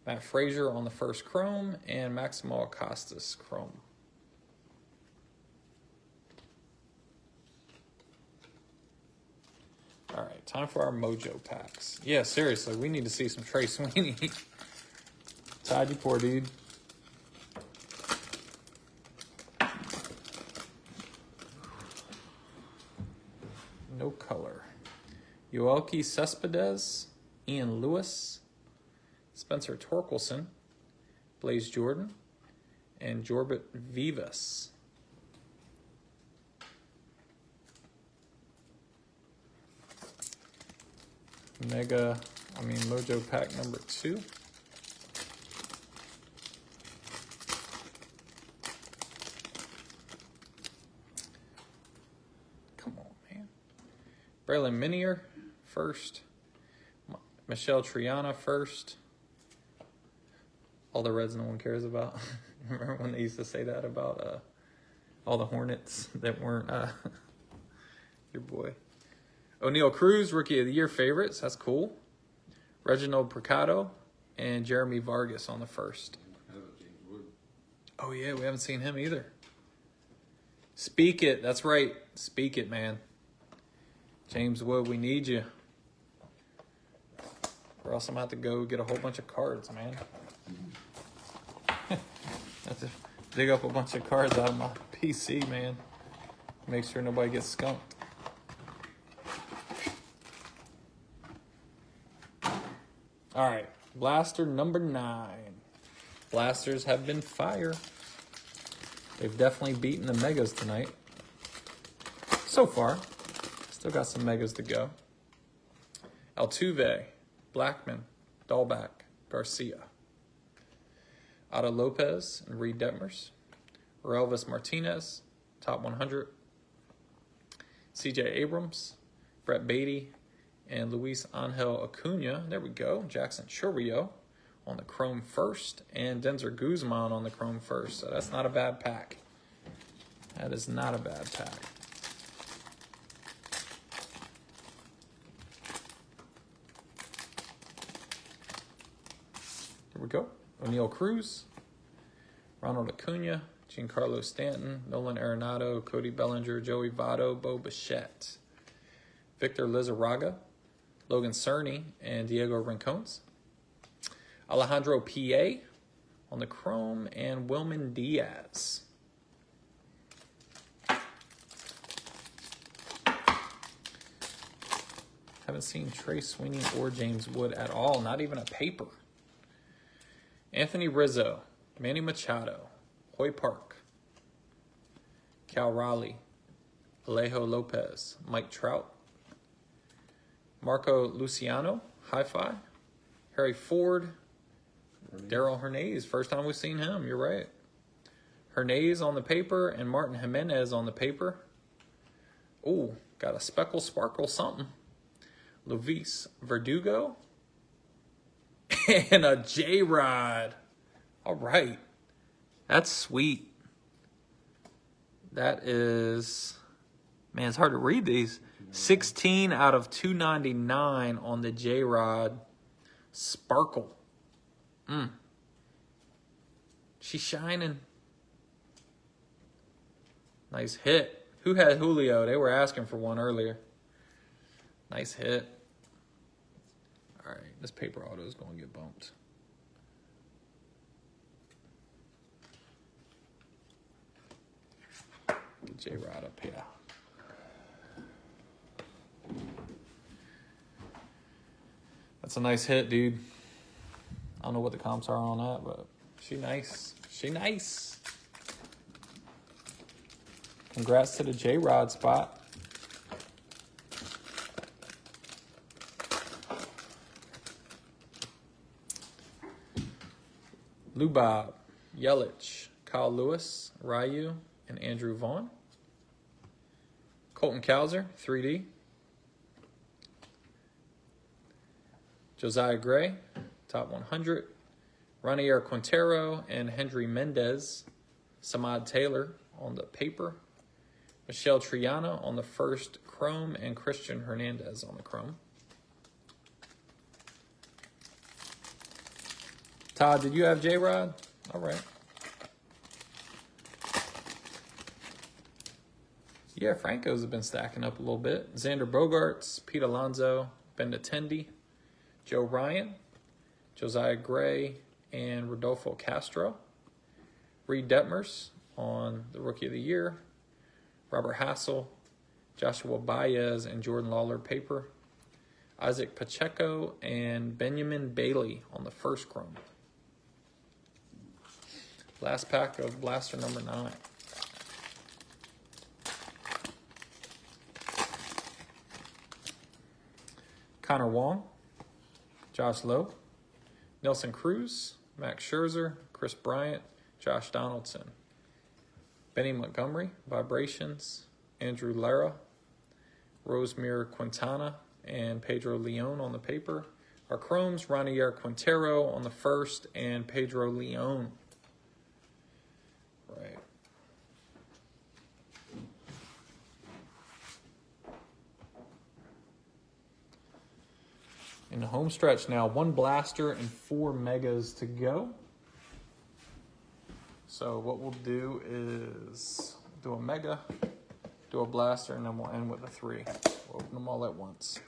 Matt Fraizer on the first chrome and Maximo Acostas chrome. All right, time for our mojo packs. Yeah, seriously, we need to see some Trey Sweeney. Todd, you poor dude. No color. Yoelqui Cespedes, Ian Lewis, Spencer Torkelson, Blaze Jordan, and Jorbit Vivas. Mega, I mean Mojo pack number two. Come on, man. Braylon Minier first. Michel Triana first. All the Reds no one cares about. Remember when they used to say that about uh, all the Hornets that weren't uh, your boy? Oneil Cruz, Rookie of the Year favorites. That's cool. Reginald Mercado and Jeremy Vargas on the first. Oh yeah, we haven't seen him either. Speak it. That's right. Speak it, man. James Wood, we need you. Or else I'm have to go get a whole bunch of cards, man. have to dig up a bunch of cards out of my PC, man. Make sure nobody gets skunked. All right, blaster number nine. Blasters have been fire. They've definitely beaten the megas tonight. So far. Still got some megas to go. Altuve, Blackmon, Dalbec, Garcia. Otto Lopez and Reid Detmers. Elvis Martinez, top 100. CJ Abrams, Brett Baty, and Luis Angel Acuna. There we go. Jackson Chourio on the Chrome first, and Denzer Guzman on the Chrome first. So that's not a bad pack. That is not a bad pack. We go. Oneil Cruz, Ronald Acuna, Giancarlo Stanton, Nolan Arenado, Cody Bellinger, Joey Votto, Bo Bichette, Victor Lizarraga, Logan Cerny, and Diego Rincones. Alejandro Pie on the Chrome, and Wilman Diaz. Haven't seen Trey Sweeney or James Wood at all, not even a paper. Anthony Rizzo, Manny Machado, Hoy Park, Cal Raleigh, Alejo Lopez, Mike Trout, Marco Luciano, Hi Fi, Harry Ford, Darell Hernaiz. First time we've seen him. You're right. Hernandez on the paper and Martin Jimenez on the paper. Ooh, got a speckle sparkle something. Luis Verdugo and a J Rod. All right. That's sweet. That is, man, it's hard to read these. 16 out of 299 on the J Rod Sparkle. Mm. She's shining. Nice hit. Who had Julio? They were asking for one earlier. Nice hit. All right, this paper auto is going to get bumped. Get J Rod up here. That's a nice hit, dude. I don't know what the comps are on that, but she nice. She nice. Congrats to the J Rod spot. Lubob, Yelich, Kyle Lewis, Ryu, and Andrew Vaughn. Colton Cowser, 3D. Josiah Gray, top 100. Ranier Quintero and Henry Mendez. Samad Taylor on the paper. Michel Triana on the first chrome, and Cristian Hernandez on the chrome. Todd, did you have J Rod? All right. Yeah, Franco's have been stacking up a little bit. Xander Bogaerts, Pete Alonso, Ben Attendee, Joe Ryan, Josiah Gray, and Rodolfo Castro. Reid Detmers on the Rookie of the Year. Robert Hassell, Joshua Baez, and Jordan Lawlar paper. Isaac Pacheco, and Benjamin Bailey on the first chrome. Last pack of blaster number nine. Connor Wong, Josh Lowe, Nelson Cruz, Max Scherzer, Kris Bryant, Josh Donaldson, Benny Montgomery, Vibrations, Andrew Lara, Roismar Quintana, and Pedro Leon on the paper. Our Chromes, Ranier Quintero on the first, and Pedro Leon. In the home stretch now, one blaster and four megas to go. So what we'll do is do a mega, do a blaster, and then we'll end with a three. We'll open them all at once.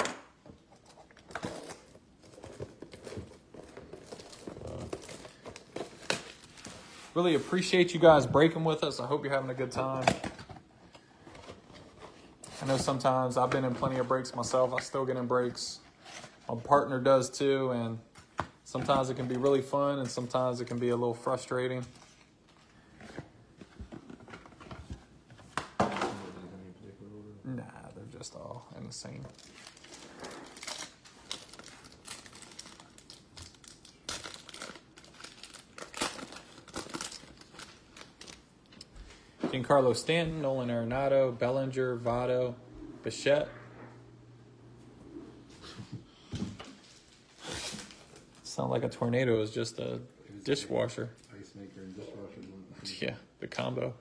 Really appreciate you guys breaking with us. I hope you're having a good time. I know sometimes I've been in plenty of breaks myself. I still get in breaks. My partner does too, and sometimes it can be really fun, and sometimes it can be a little frustrating. Nah, they're just all in the same. Giancarlo Stanton, Nolan Arenado, Bellinger, Votto, Bichette. Sound like a tornado is just a dishwasher. Ice maker and dishwasher. Yeah, the combo.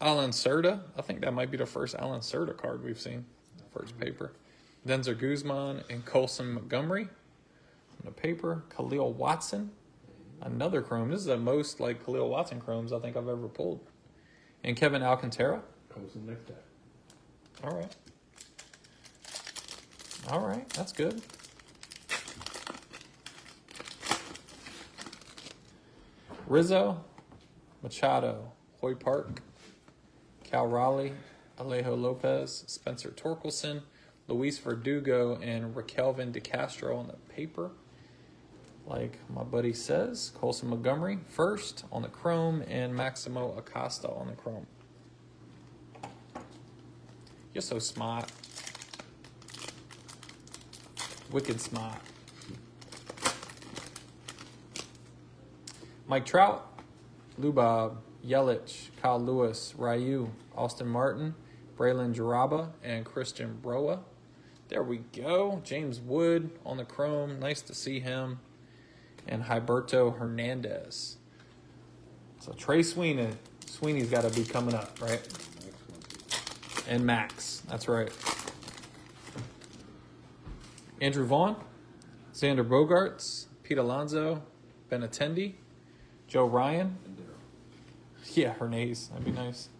Alan Serta. I think that might be the first Alan Serta card we've seen. First paper. Denzer Guzman and Colson Montgomery. On the paper. Kahlil Watson. Another chrome. This is the most like Kahlil Watson chromes I think I've ever pulled. And Kevin Alcantara. Colson next time. All right. All right, that's good. Rizzo, Machado, Hoy Park, Cal Raleigh, Alejo Lopez, Spencer Torkelson, Luis Verdugo, and Raquelvin DeCastro on the paper. Like my buddy says, Colson Montgomery first on the chrome, and Maximo Acosta on the chrome. You're so smart. Wicked smart. Mike Trout, Lubob, Yelich, Kyle Lewis, Ryu, Austin Martin, Braylon Jaraba, and Christian Broa. There we go. James Wood on the chrome. Nice to see him. And Hyberto Hernandez. So Trey Sweeney, Sweeney's got to be coming up, right? And Max. That's right. Andrew Vaughn, Xander Bogaerts, Pete Alonso, Ben Attendee, Joe Ryan. Yeah, Hernandez. That'd be nice.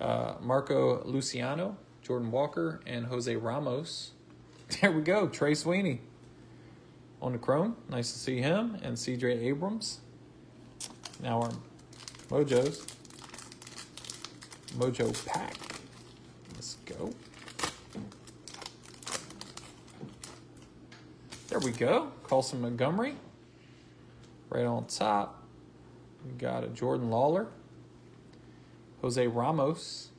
Uh, Marco Luciano, Jordan Walker, and Jose Ramos. There we go. Trey Sweeney on the chrome. Nice to see him. And CJ Abrams. Now our Mojos. Mojo pack. Let's go. There we go. Colson Montgomery. Right on top. We got a Jordan Lawlar. Jose Ramos.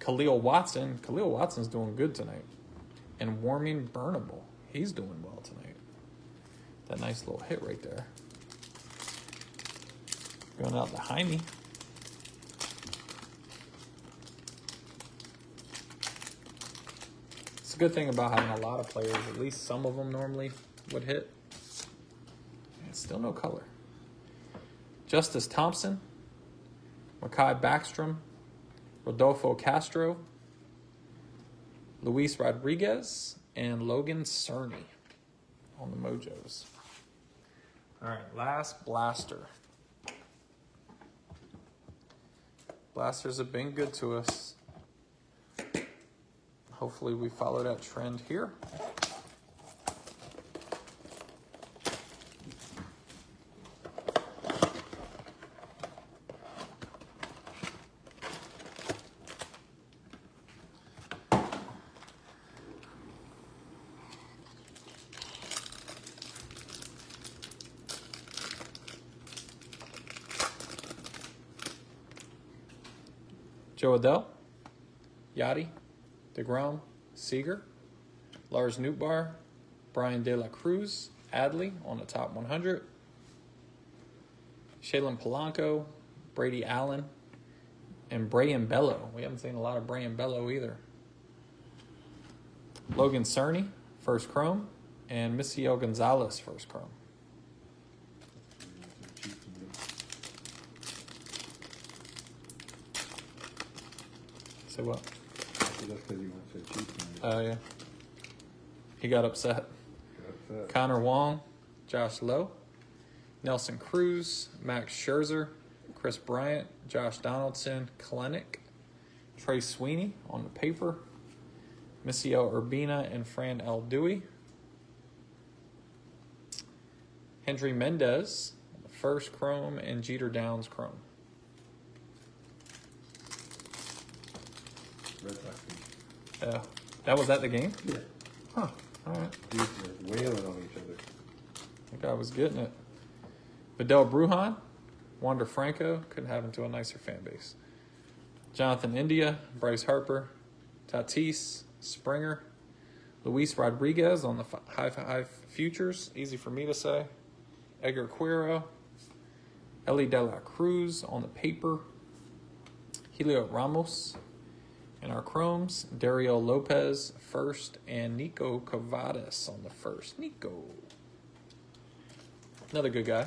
Kahlil Watson. Kahlil Watson's doing good tonight. And Warming Bernabel. He's doing well tonight. That nice little hit right there. Going out to Jaime. It's a good thing about having a lot of players. At least some of them normally would hit. Still no color. Justice Thompson, Makai Backstrom, Rodolfo Castro, Luis Rodriguez, and Logan Cerny on the Mojos. All right, last blaster. Blasters have been good to us. Hopefully, we follow that trend here. Jo Adell, Yachty, DeGrom, Seager, Lars Nootbaar, Bryan De La Cruz, Adley on the top 100, Shaylin Polanco, Brady Allen, and Brayan Bello. We haven't seen a lot of Brayan Bello either. Logan Cerny, first chrome, and Misael Gonzalez, first chrome. So what? That's because you went cheap. Oh yeah. He got upset. got upset. Connor Wong, Josh Lowe, Nelson Cruz, Max Scherzer, Kris Bryant, Josh Donaldson, Kelenic, Trey Sweeney on the paper, Misael Urbina and Fran L. Dewey, Hendry Mendez, first chrome, and Jeter Downs chrome. Red Sox team. Uh, that was at the game? Yeah. Huh. All right. Dudes were wailing on each other. I think I was getting it. Vidal Brujan, Wander Franco, couldn't have him to a nicer fan base. Jonathan India, Bryce Harper, Tatis, Springer, Luis Rodriguez on the high five futures, easy for me to say. Edgar Quero, Elly De La Cruz on the paper, Heliot Ramos, and our Chromes, Dario Lopez first, and Niko Kavadas on the first. Niko. Another good guy.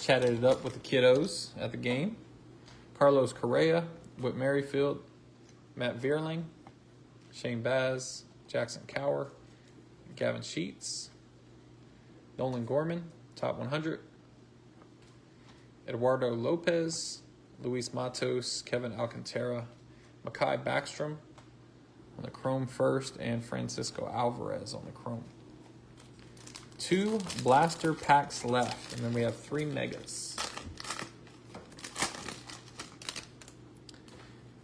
Chatted it up with the kiddos at the game. Carlos Correa, Whit Merrifield, Matt Vierling, Shane Baz, Jackson Kowar, Gavin Sheets, Nolan Gorman, top 100, Eduardo Lopez, Luis Matos, Kevin Alcantara, Makai Backstrom on the Chrome first, and Francisco Alvarez on the Chrome. Two blaster packs left, and then we have three megas.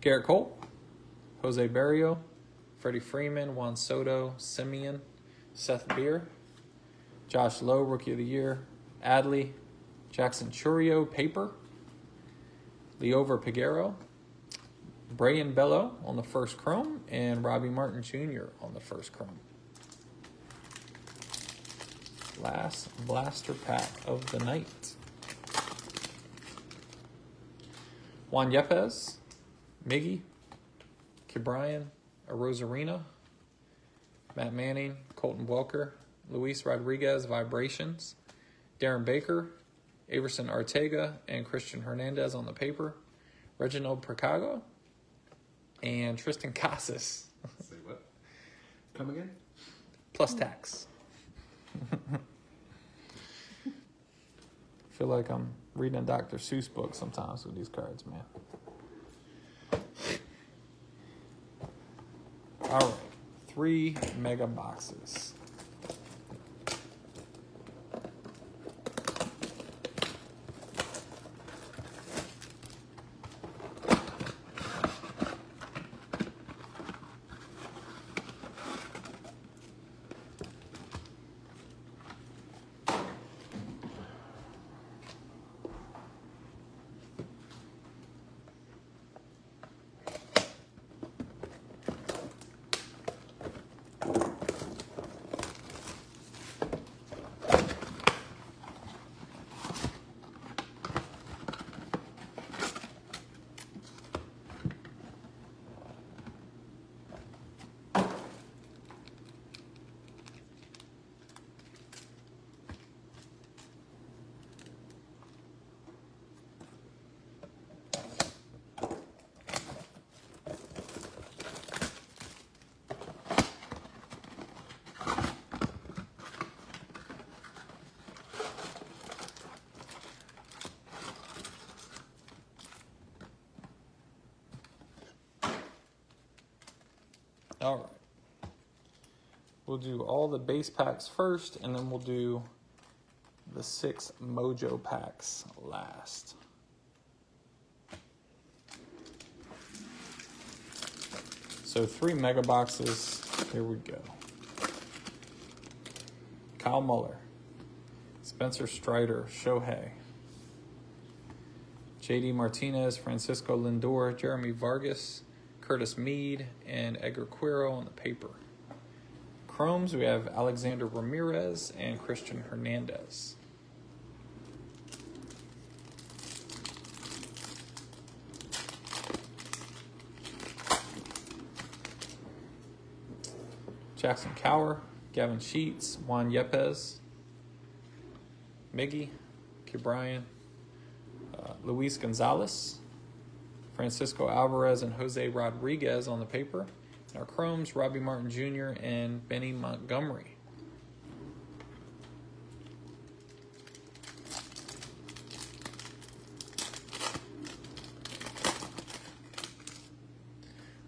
Gerrit Cole, Jose Barrero, Freddie Freeman, Juan Soto, Semien, Seth Beer, Josh Lowe, Rookie of the Year, Adley, Jackson Chourio, Paper, Liover Peguero, Brayan Bello on the first chrome, and Robbie Martin Jr. on the first chrome. Last blaster pack of the night. Juan Yepez, Miggy, Kibrian, Rosarina, Matt Manning, Colton Welker, Luis Rodriguez, Vibrations, Darren Baker, Aeverson Arteaga, and Cristian Hernandez on the paper, Reginald Percago, and Triston Casas, Say what? Come again? plus tax. feel like I'm reading a Dr. Seuss book sometimes with these cards, man. All right, three mega boxes. All right. We'll do all the base packs first, and then we'll do the six mojo packs last. So three mega boxes. Here we go. Kyle Muller. Spencer Strider, Shohei. JD Martinez, Francisco Lindor, Jeremy Vargas, Curtis Mead, and Edgar Quero on the paper. Chromes, we have Alexander Ramirez and Cristian Hernandez. Jackson Kowar, Gavin Sheets, Juan Yepez, Miggy, Brian, uh, Luis Gonzalez, Francisco Alvarez, and Jose Rodriguez on the paper. Our Chromes, Robbie Martin Jr. and Benny Montgomery.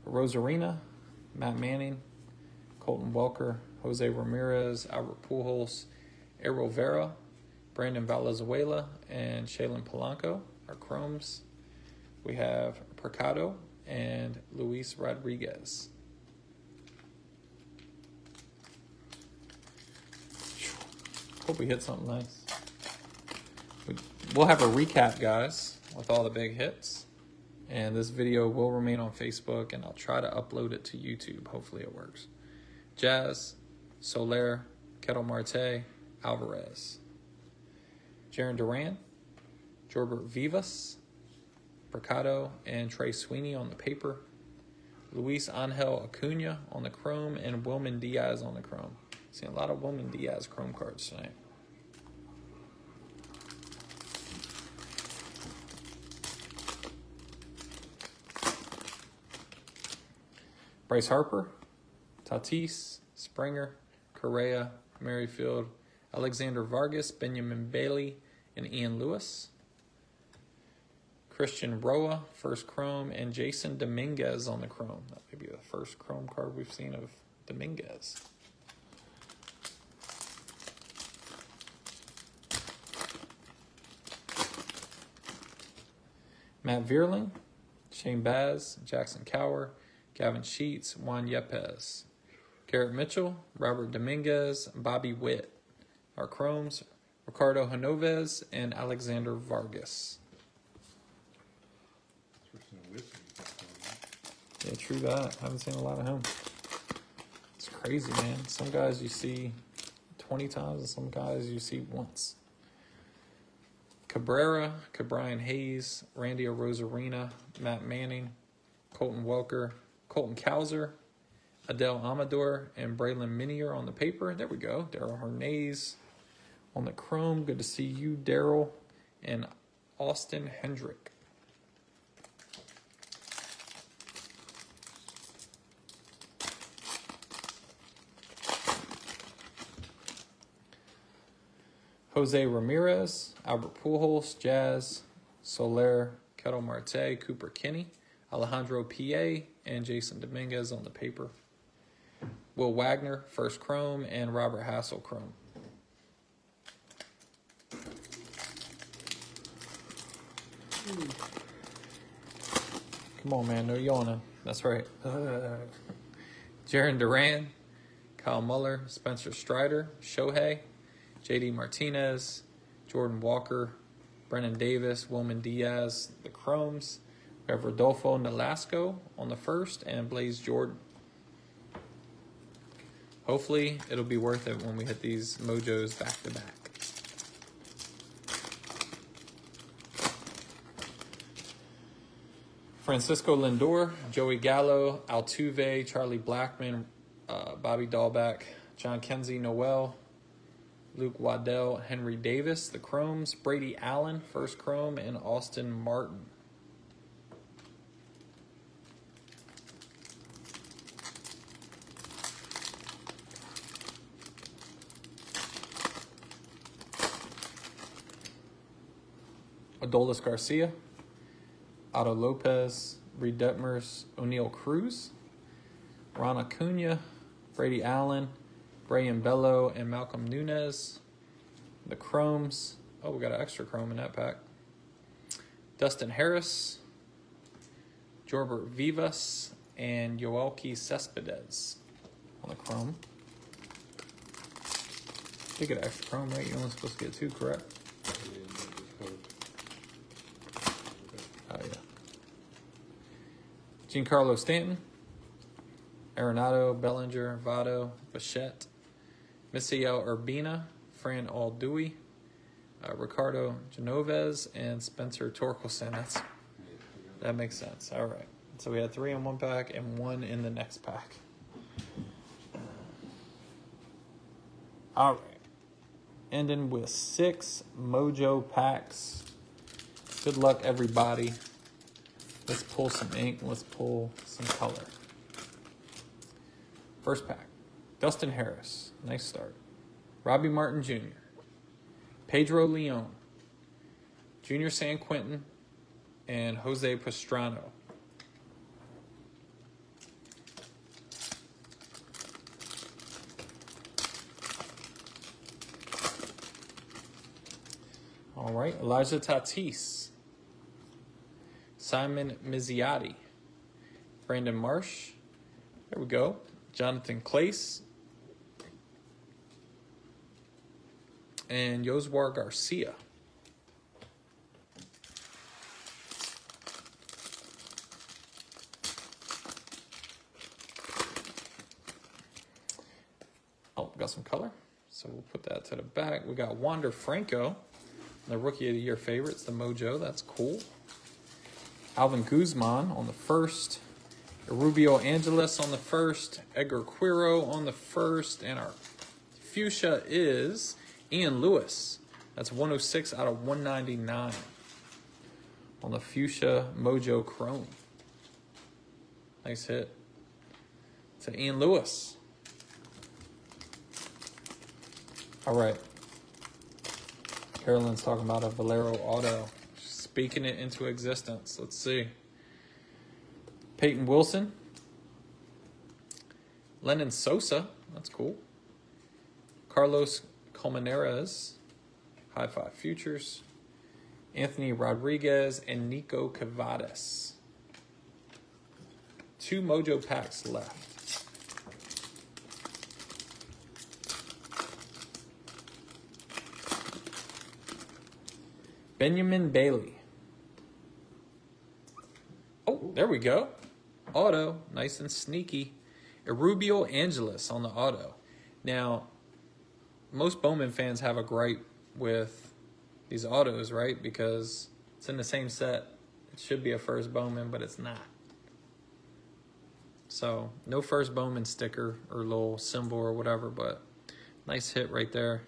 Rosarina, Matt Manning, Colton Welker, Jose Ramirez, Albert Pujols, Errol Vera, Brandon Valenzuela, and Shaylin Polanco are Chromes. We have Percado and Luis Rodriguez. Hope we hit something nice. We'll have a recap, guys, with all the big hits. And this video will remain on Facebook, and I'll try to upload it to YouTube. Hopefully, it works. Jazz, Soler, Ketel Marte, Alvarez. Jarren Duran, Jorbert Vivas, Mercado, and Trey Sweeney on the paper. Luis Angel Acuna on the chrome, and Wilman Diaz on the chrome. Seeing a lot of Wilman Diaz chrome cards tonight. Bryce Harper, Tatis, Springer, Correa, Merrifield, Alexander Vargas, Benjamin Bailey, and Ian Lewis. Christian Roa, first Chrome, and Jasson Dominguez on the Chrome. That may be the first Chrome card we've seen of Dominguez. Matt Vierling, Shane Baz, Jackson Kowar, Gavin Sheets, Juan Yepez, Garrett Mitchell, Robert Dominguez, Bobby Witt. Our Chromes, Ricardo Hanoves, and Alexander Vargas. Yeah, true that. Haven't seen a lot of him. It's crazy, man. Some guys you see 20 times, and some guys you see once. Cabrera, Ke'Bryan Hayes, Randy Arozarena, Matt Manning, Colton Welker, Colton Cowser, Adael Amador, and Braylon Minier on the paper. There we go. Darell Hernaiz on the chrome. Good to see you, Darell, and Austin Hendrick. Jose Ramirez, Albert Pujols, Jazz, Soler, Ketel Marte, Cooper Kinney, Alejandro Pie, and Jasson Dominguez on the paper. Will Wagner, first chrome, and Robert Hassell chrome. Come on, man, no yawning. That's right. Uh, Jarren Duran, Kyle Muller, Spencer Strider, Shohei, JD Martinez, Jordan Walker, Brennan Davis, Wilman Diaz, the Chromes. We have Rodolfo Nolasco on the first, and Blaze Jordan. Hopefully, it'll be worth it when we hit these mojos back to back. Francisco Lindor, Joey Gallo, Altuve, Charlie Blackmon, uh, Bobby Dalbec, Kenzie Noel, Luke Waddell, Henry Davis, the Chromes, Brady Allen, first Chrome, and Austin Martin. Adolis Garcia, Otto Lopez, Reid Detmers, Oneil Cruz, Ron Acuna, Brady Allen, Brayan Bello, and Malcolm Nunez. The Chromes. Oh, we got an extra Chrome in that pack. Dustin Harris, Jorbert Vivas, and Yoelqui Cespedes on the Chrome. You get extra chrome, right? You're only supposed to get two, correct? Yeah, just code. Oh yeah. Giancarlo Stanton, Arenado, Bellinger, Votto, Bichette, Misael Urbina, Fran Alduey, uh, Ricardo Genovez, and Spencer Torkelson. That's that makes sense. All right. So we had three in one pack and one in the next pack. All right. Ending with six Mojo packs. Good luck, everybody. Let's pull some ink. Let's pull some color. First pack Dustin Harris. Nice start. Robbie Martin Jr., Pedro Leon, Junior San Quentin, and Jose Pastrano. All right, Elijah Tatis, Simon Muzziotti, Brandon Marsh. There we go. Jonatan Clase, and Yoswar Garcia. Oh, got some color. So we'll put that to the back. We got Wander Franco, the rookie of the year favorites, the Mojo. That's cool. Alvin Guzman on the first. Rubio Angeles on the first. Edgar Quero on the first. And our fuchsia is Ian Lewis. That's 106 out of 199 on the fuchsia Mojo Chrome. Nice hit. To Ian Lewis. All right. Carolyn's talking about a Valera auto, speaking it into existence. Let's see. Peyton Wilson, Lenyn Sosa, that's cool. Carlos Colmenares, High Five Futures, Anthony Rodriguez, and Niko Kavadas. Two Mojo packs left. Benjamin Bailey. Oh, there we go. Auto, nice and sneaky. Rubio Angeles on the auto. Now, most Bowman fans have a gripe with these autos, right? Because it's in the same set. It should be a first Bowman, but it's not. So, no first Bowman sticker or little symbol or whatever, but nice hit right there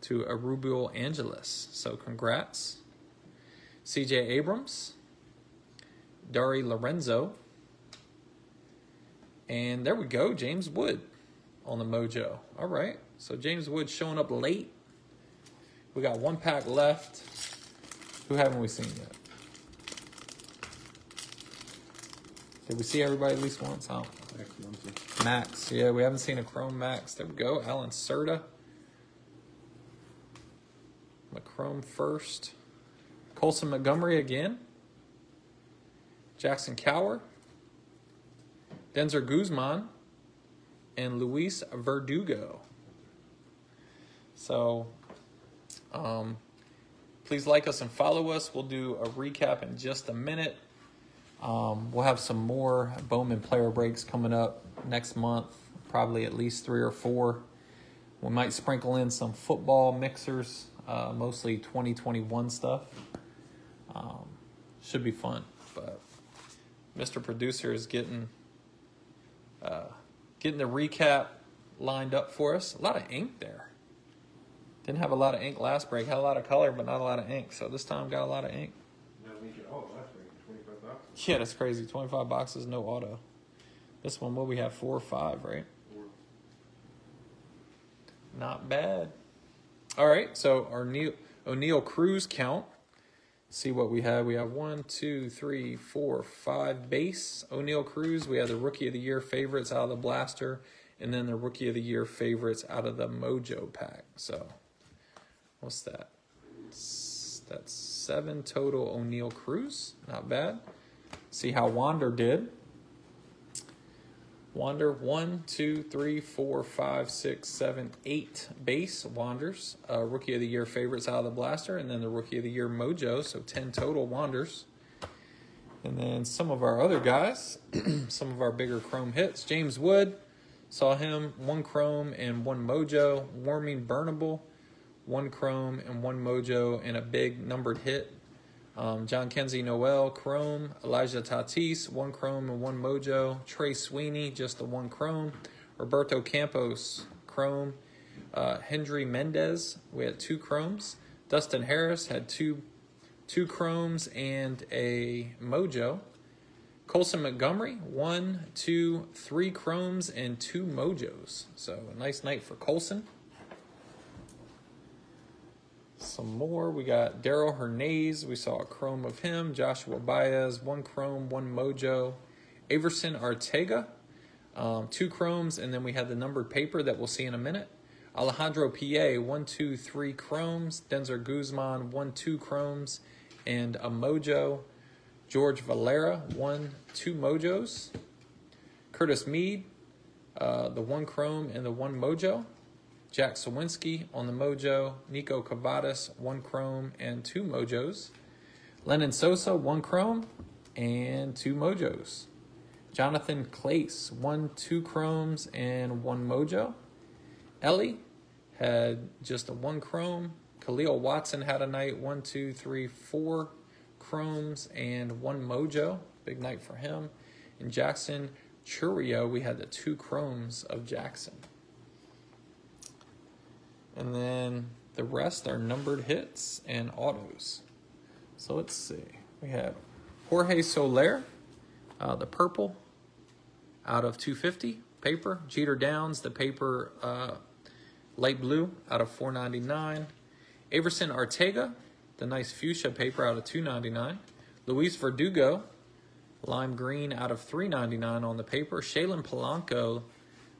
to Arubio Angeles. So, congrats. CJ Abrams, Dari Lorenzo, and there we go, James Wood on the Mojo. All right, so James Wood showing up late. We got one pack left. Who haven't we seen yet? Did we see everybody at least once? Huh? Max, yeah, we haven't seen a Chrome Max. There we go. Alan Serta. The Chrome first. Colson Montgomery again. Jackson Kowar. Denzer Guzman. And Luis Verdugo. So, um, please like us and follow us. We'll do a recap in just a minute. Um, we'll have some more Bowman player breaks coming up next month, probably at least three or four. We might sprinkle in some football mixers, uh, mostly 2021 stuff. Um, should be fun, but Mr. Producer is getting uh, getting the recap lined up for us. A lot of ink there. Didn't have a lot of ink last break. Had a lot of color, but not a lot of ink. So this time got a lot of ink. Oh, last week, twenty-five. Yeah, that's crazy. 25 boxes, no auto. This one, will we have? Four or five, right? Four. Not bad. All right, so our Neil, Oneil Cruz count. See what we have. We have one, two, three, four, five base Oneil Cruz. We have the Rookie of the Year favorites out of the Blaster, and then the Rookie of the Year favorites out of the Mojo pack. So, what's that? That's seven total Oneil Cruz. Not bad. See how Wander did. Wander one, two, three, four, five, six, seven, eight base Wanders. Uh, rookie of the year favorites out of the blaster, and then the rookie of the year mojo. So ten total Wanders. And then some of our other guys, some of our bigger chrome hits. James Wood, saw him one chrome and one mojo. Warming Bernabel, one chrome and one mojo, and a big numbered hit. Um, Jhonkensy Noel, Chrome. Elijah Tatis, one Chrome and one Mojo. Trey Sweeney, just the one Chrome. Roberto Campos, Chrome. Uh, Hendry Mendez, we had two Chromes. Dustin Harris had two, two Chromes and a Mojo. Colson Montgomery, one, two, three Chromes and two Mojos. So a nice night for Colson. Some more. We got Darell Hernandez. We saw a chrome of him. Joshua Baez, one chrome, one mojo. Aeverson Arteaga, um, two chromes, and then we had the numbered paper that we'll see in a minute. Alejandro Pie, one, two, three chromes. Denzer Guzman, one, two chromes, and a mojo. George Valera, one, two mojos. Curtis Mead, uh, the one chrome and the one mojo. Jack Sawinski on the Mojo, Niko Kavadas, one chrome and two Mojos. Lenyn Sosa, one chrome and two Mojos. Jonatan Clase, one, two chromes and one Mojo. Ellie had just a one chrome. Kahlil Watson had a night, one, two, three, four chromes and one Mojo. Big night for him. And Jackson Chourio, we had the two chromes of Jackson. And then the rest are numbered hits and autos. So let's see. We have Jorge Soler, uh, the purple, out of 250 paper. Jeter Downs, the paper uh, light blue, out of 499. Aeverson Arteaga, the nice fuchsia paper, out of 299. Luis Verdugo, lime green, out of 399 on the paper. Shaylin Polanco,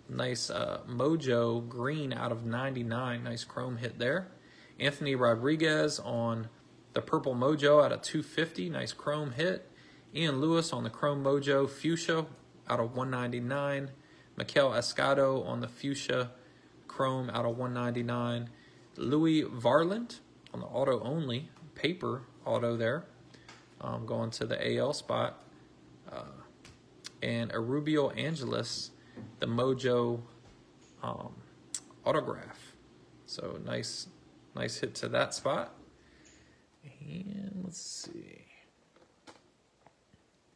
Nice uh, Mojo green out of 99. Nice chrome hit there. Anthony Rodriguez on the purple Mojo out of 250. Nice chrome hit. Ian Lewis on the chrome Mojo fuchsia out of 199. Maikol Escotto on the fuchsia chrome out of 199. Louie Varland on the auto only paper auto there. Um, going to the AL spot. Uh, and Arubio Angeles the Mojo um, autograph. So nice, nice hit to that spot. And let's see.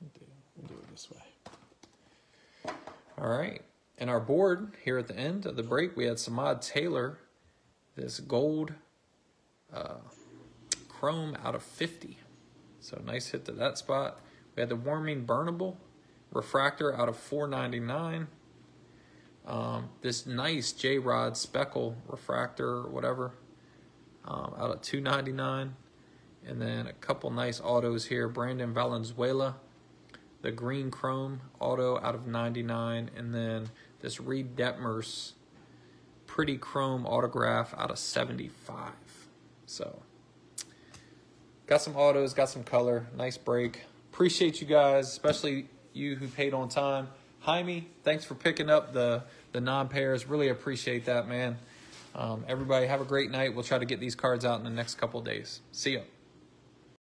We'll do, we'll do it this way. All right. And our board here at the end of the break, we had Samad Taylor, this gold uh, chrome out of 50. So nice hit to that spot. We had the Warming Bernabel refractor out of 499. Um, this nice J Rod Speckle refractor or whatever um, out of 299 and then a couple nice autos here. Brandon Valenzuela, the green chrome auto out of 99 and then this Reid Detmers pretty chrome autograph out of 75. So got some autos, got some color, nice break. Appreciate you guys, especially you who paid on time. Jaime, thanks for picking up the the non-pairs. Really appreciate that, man. Um, everybody have a great night. We'll try to get these cards out in the next couple days. See ya.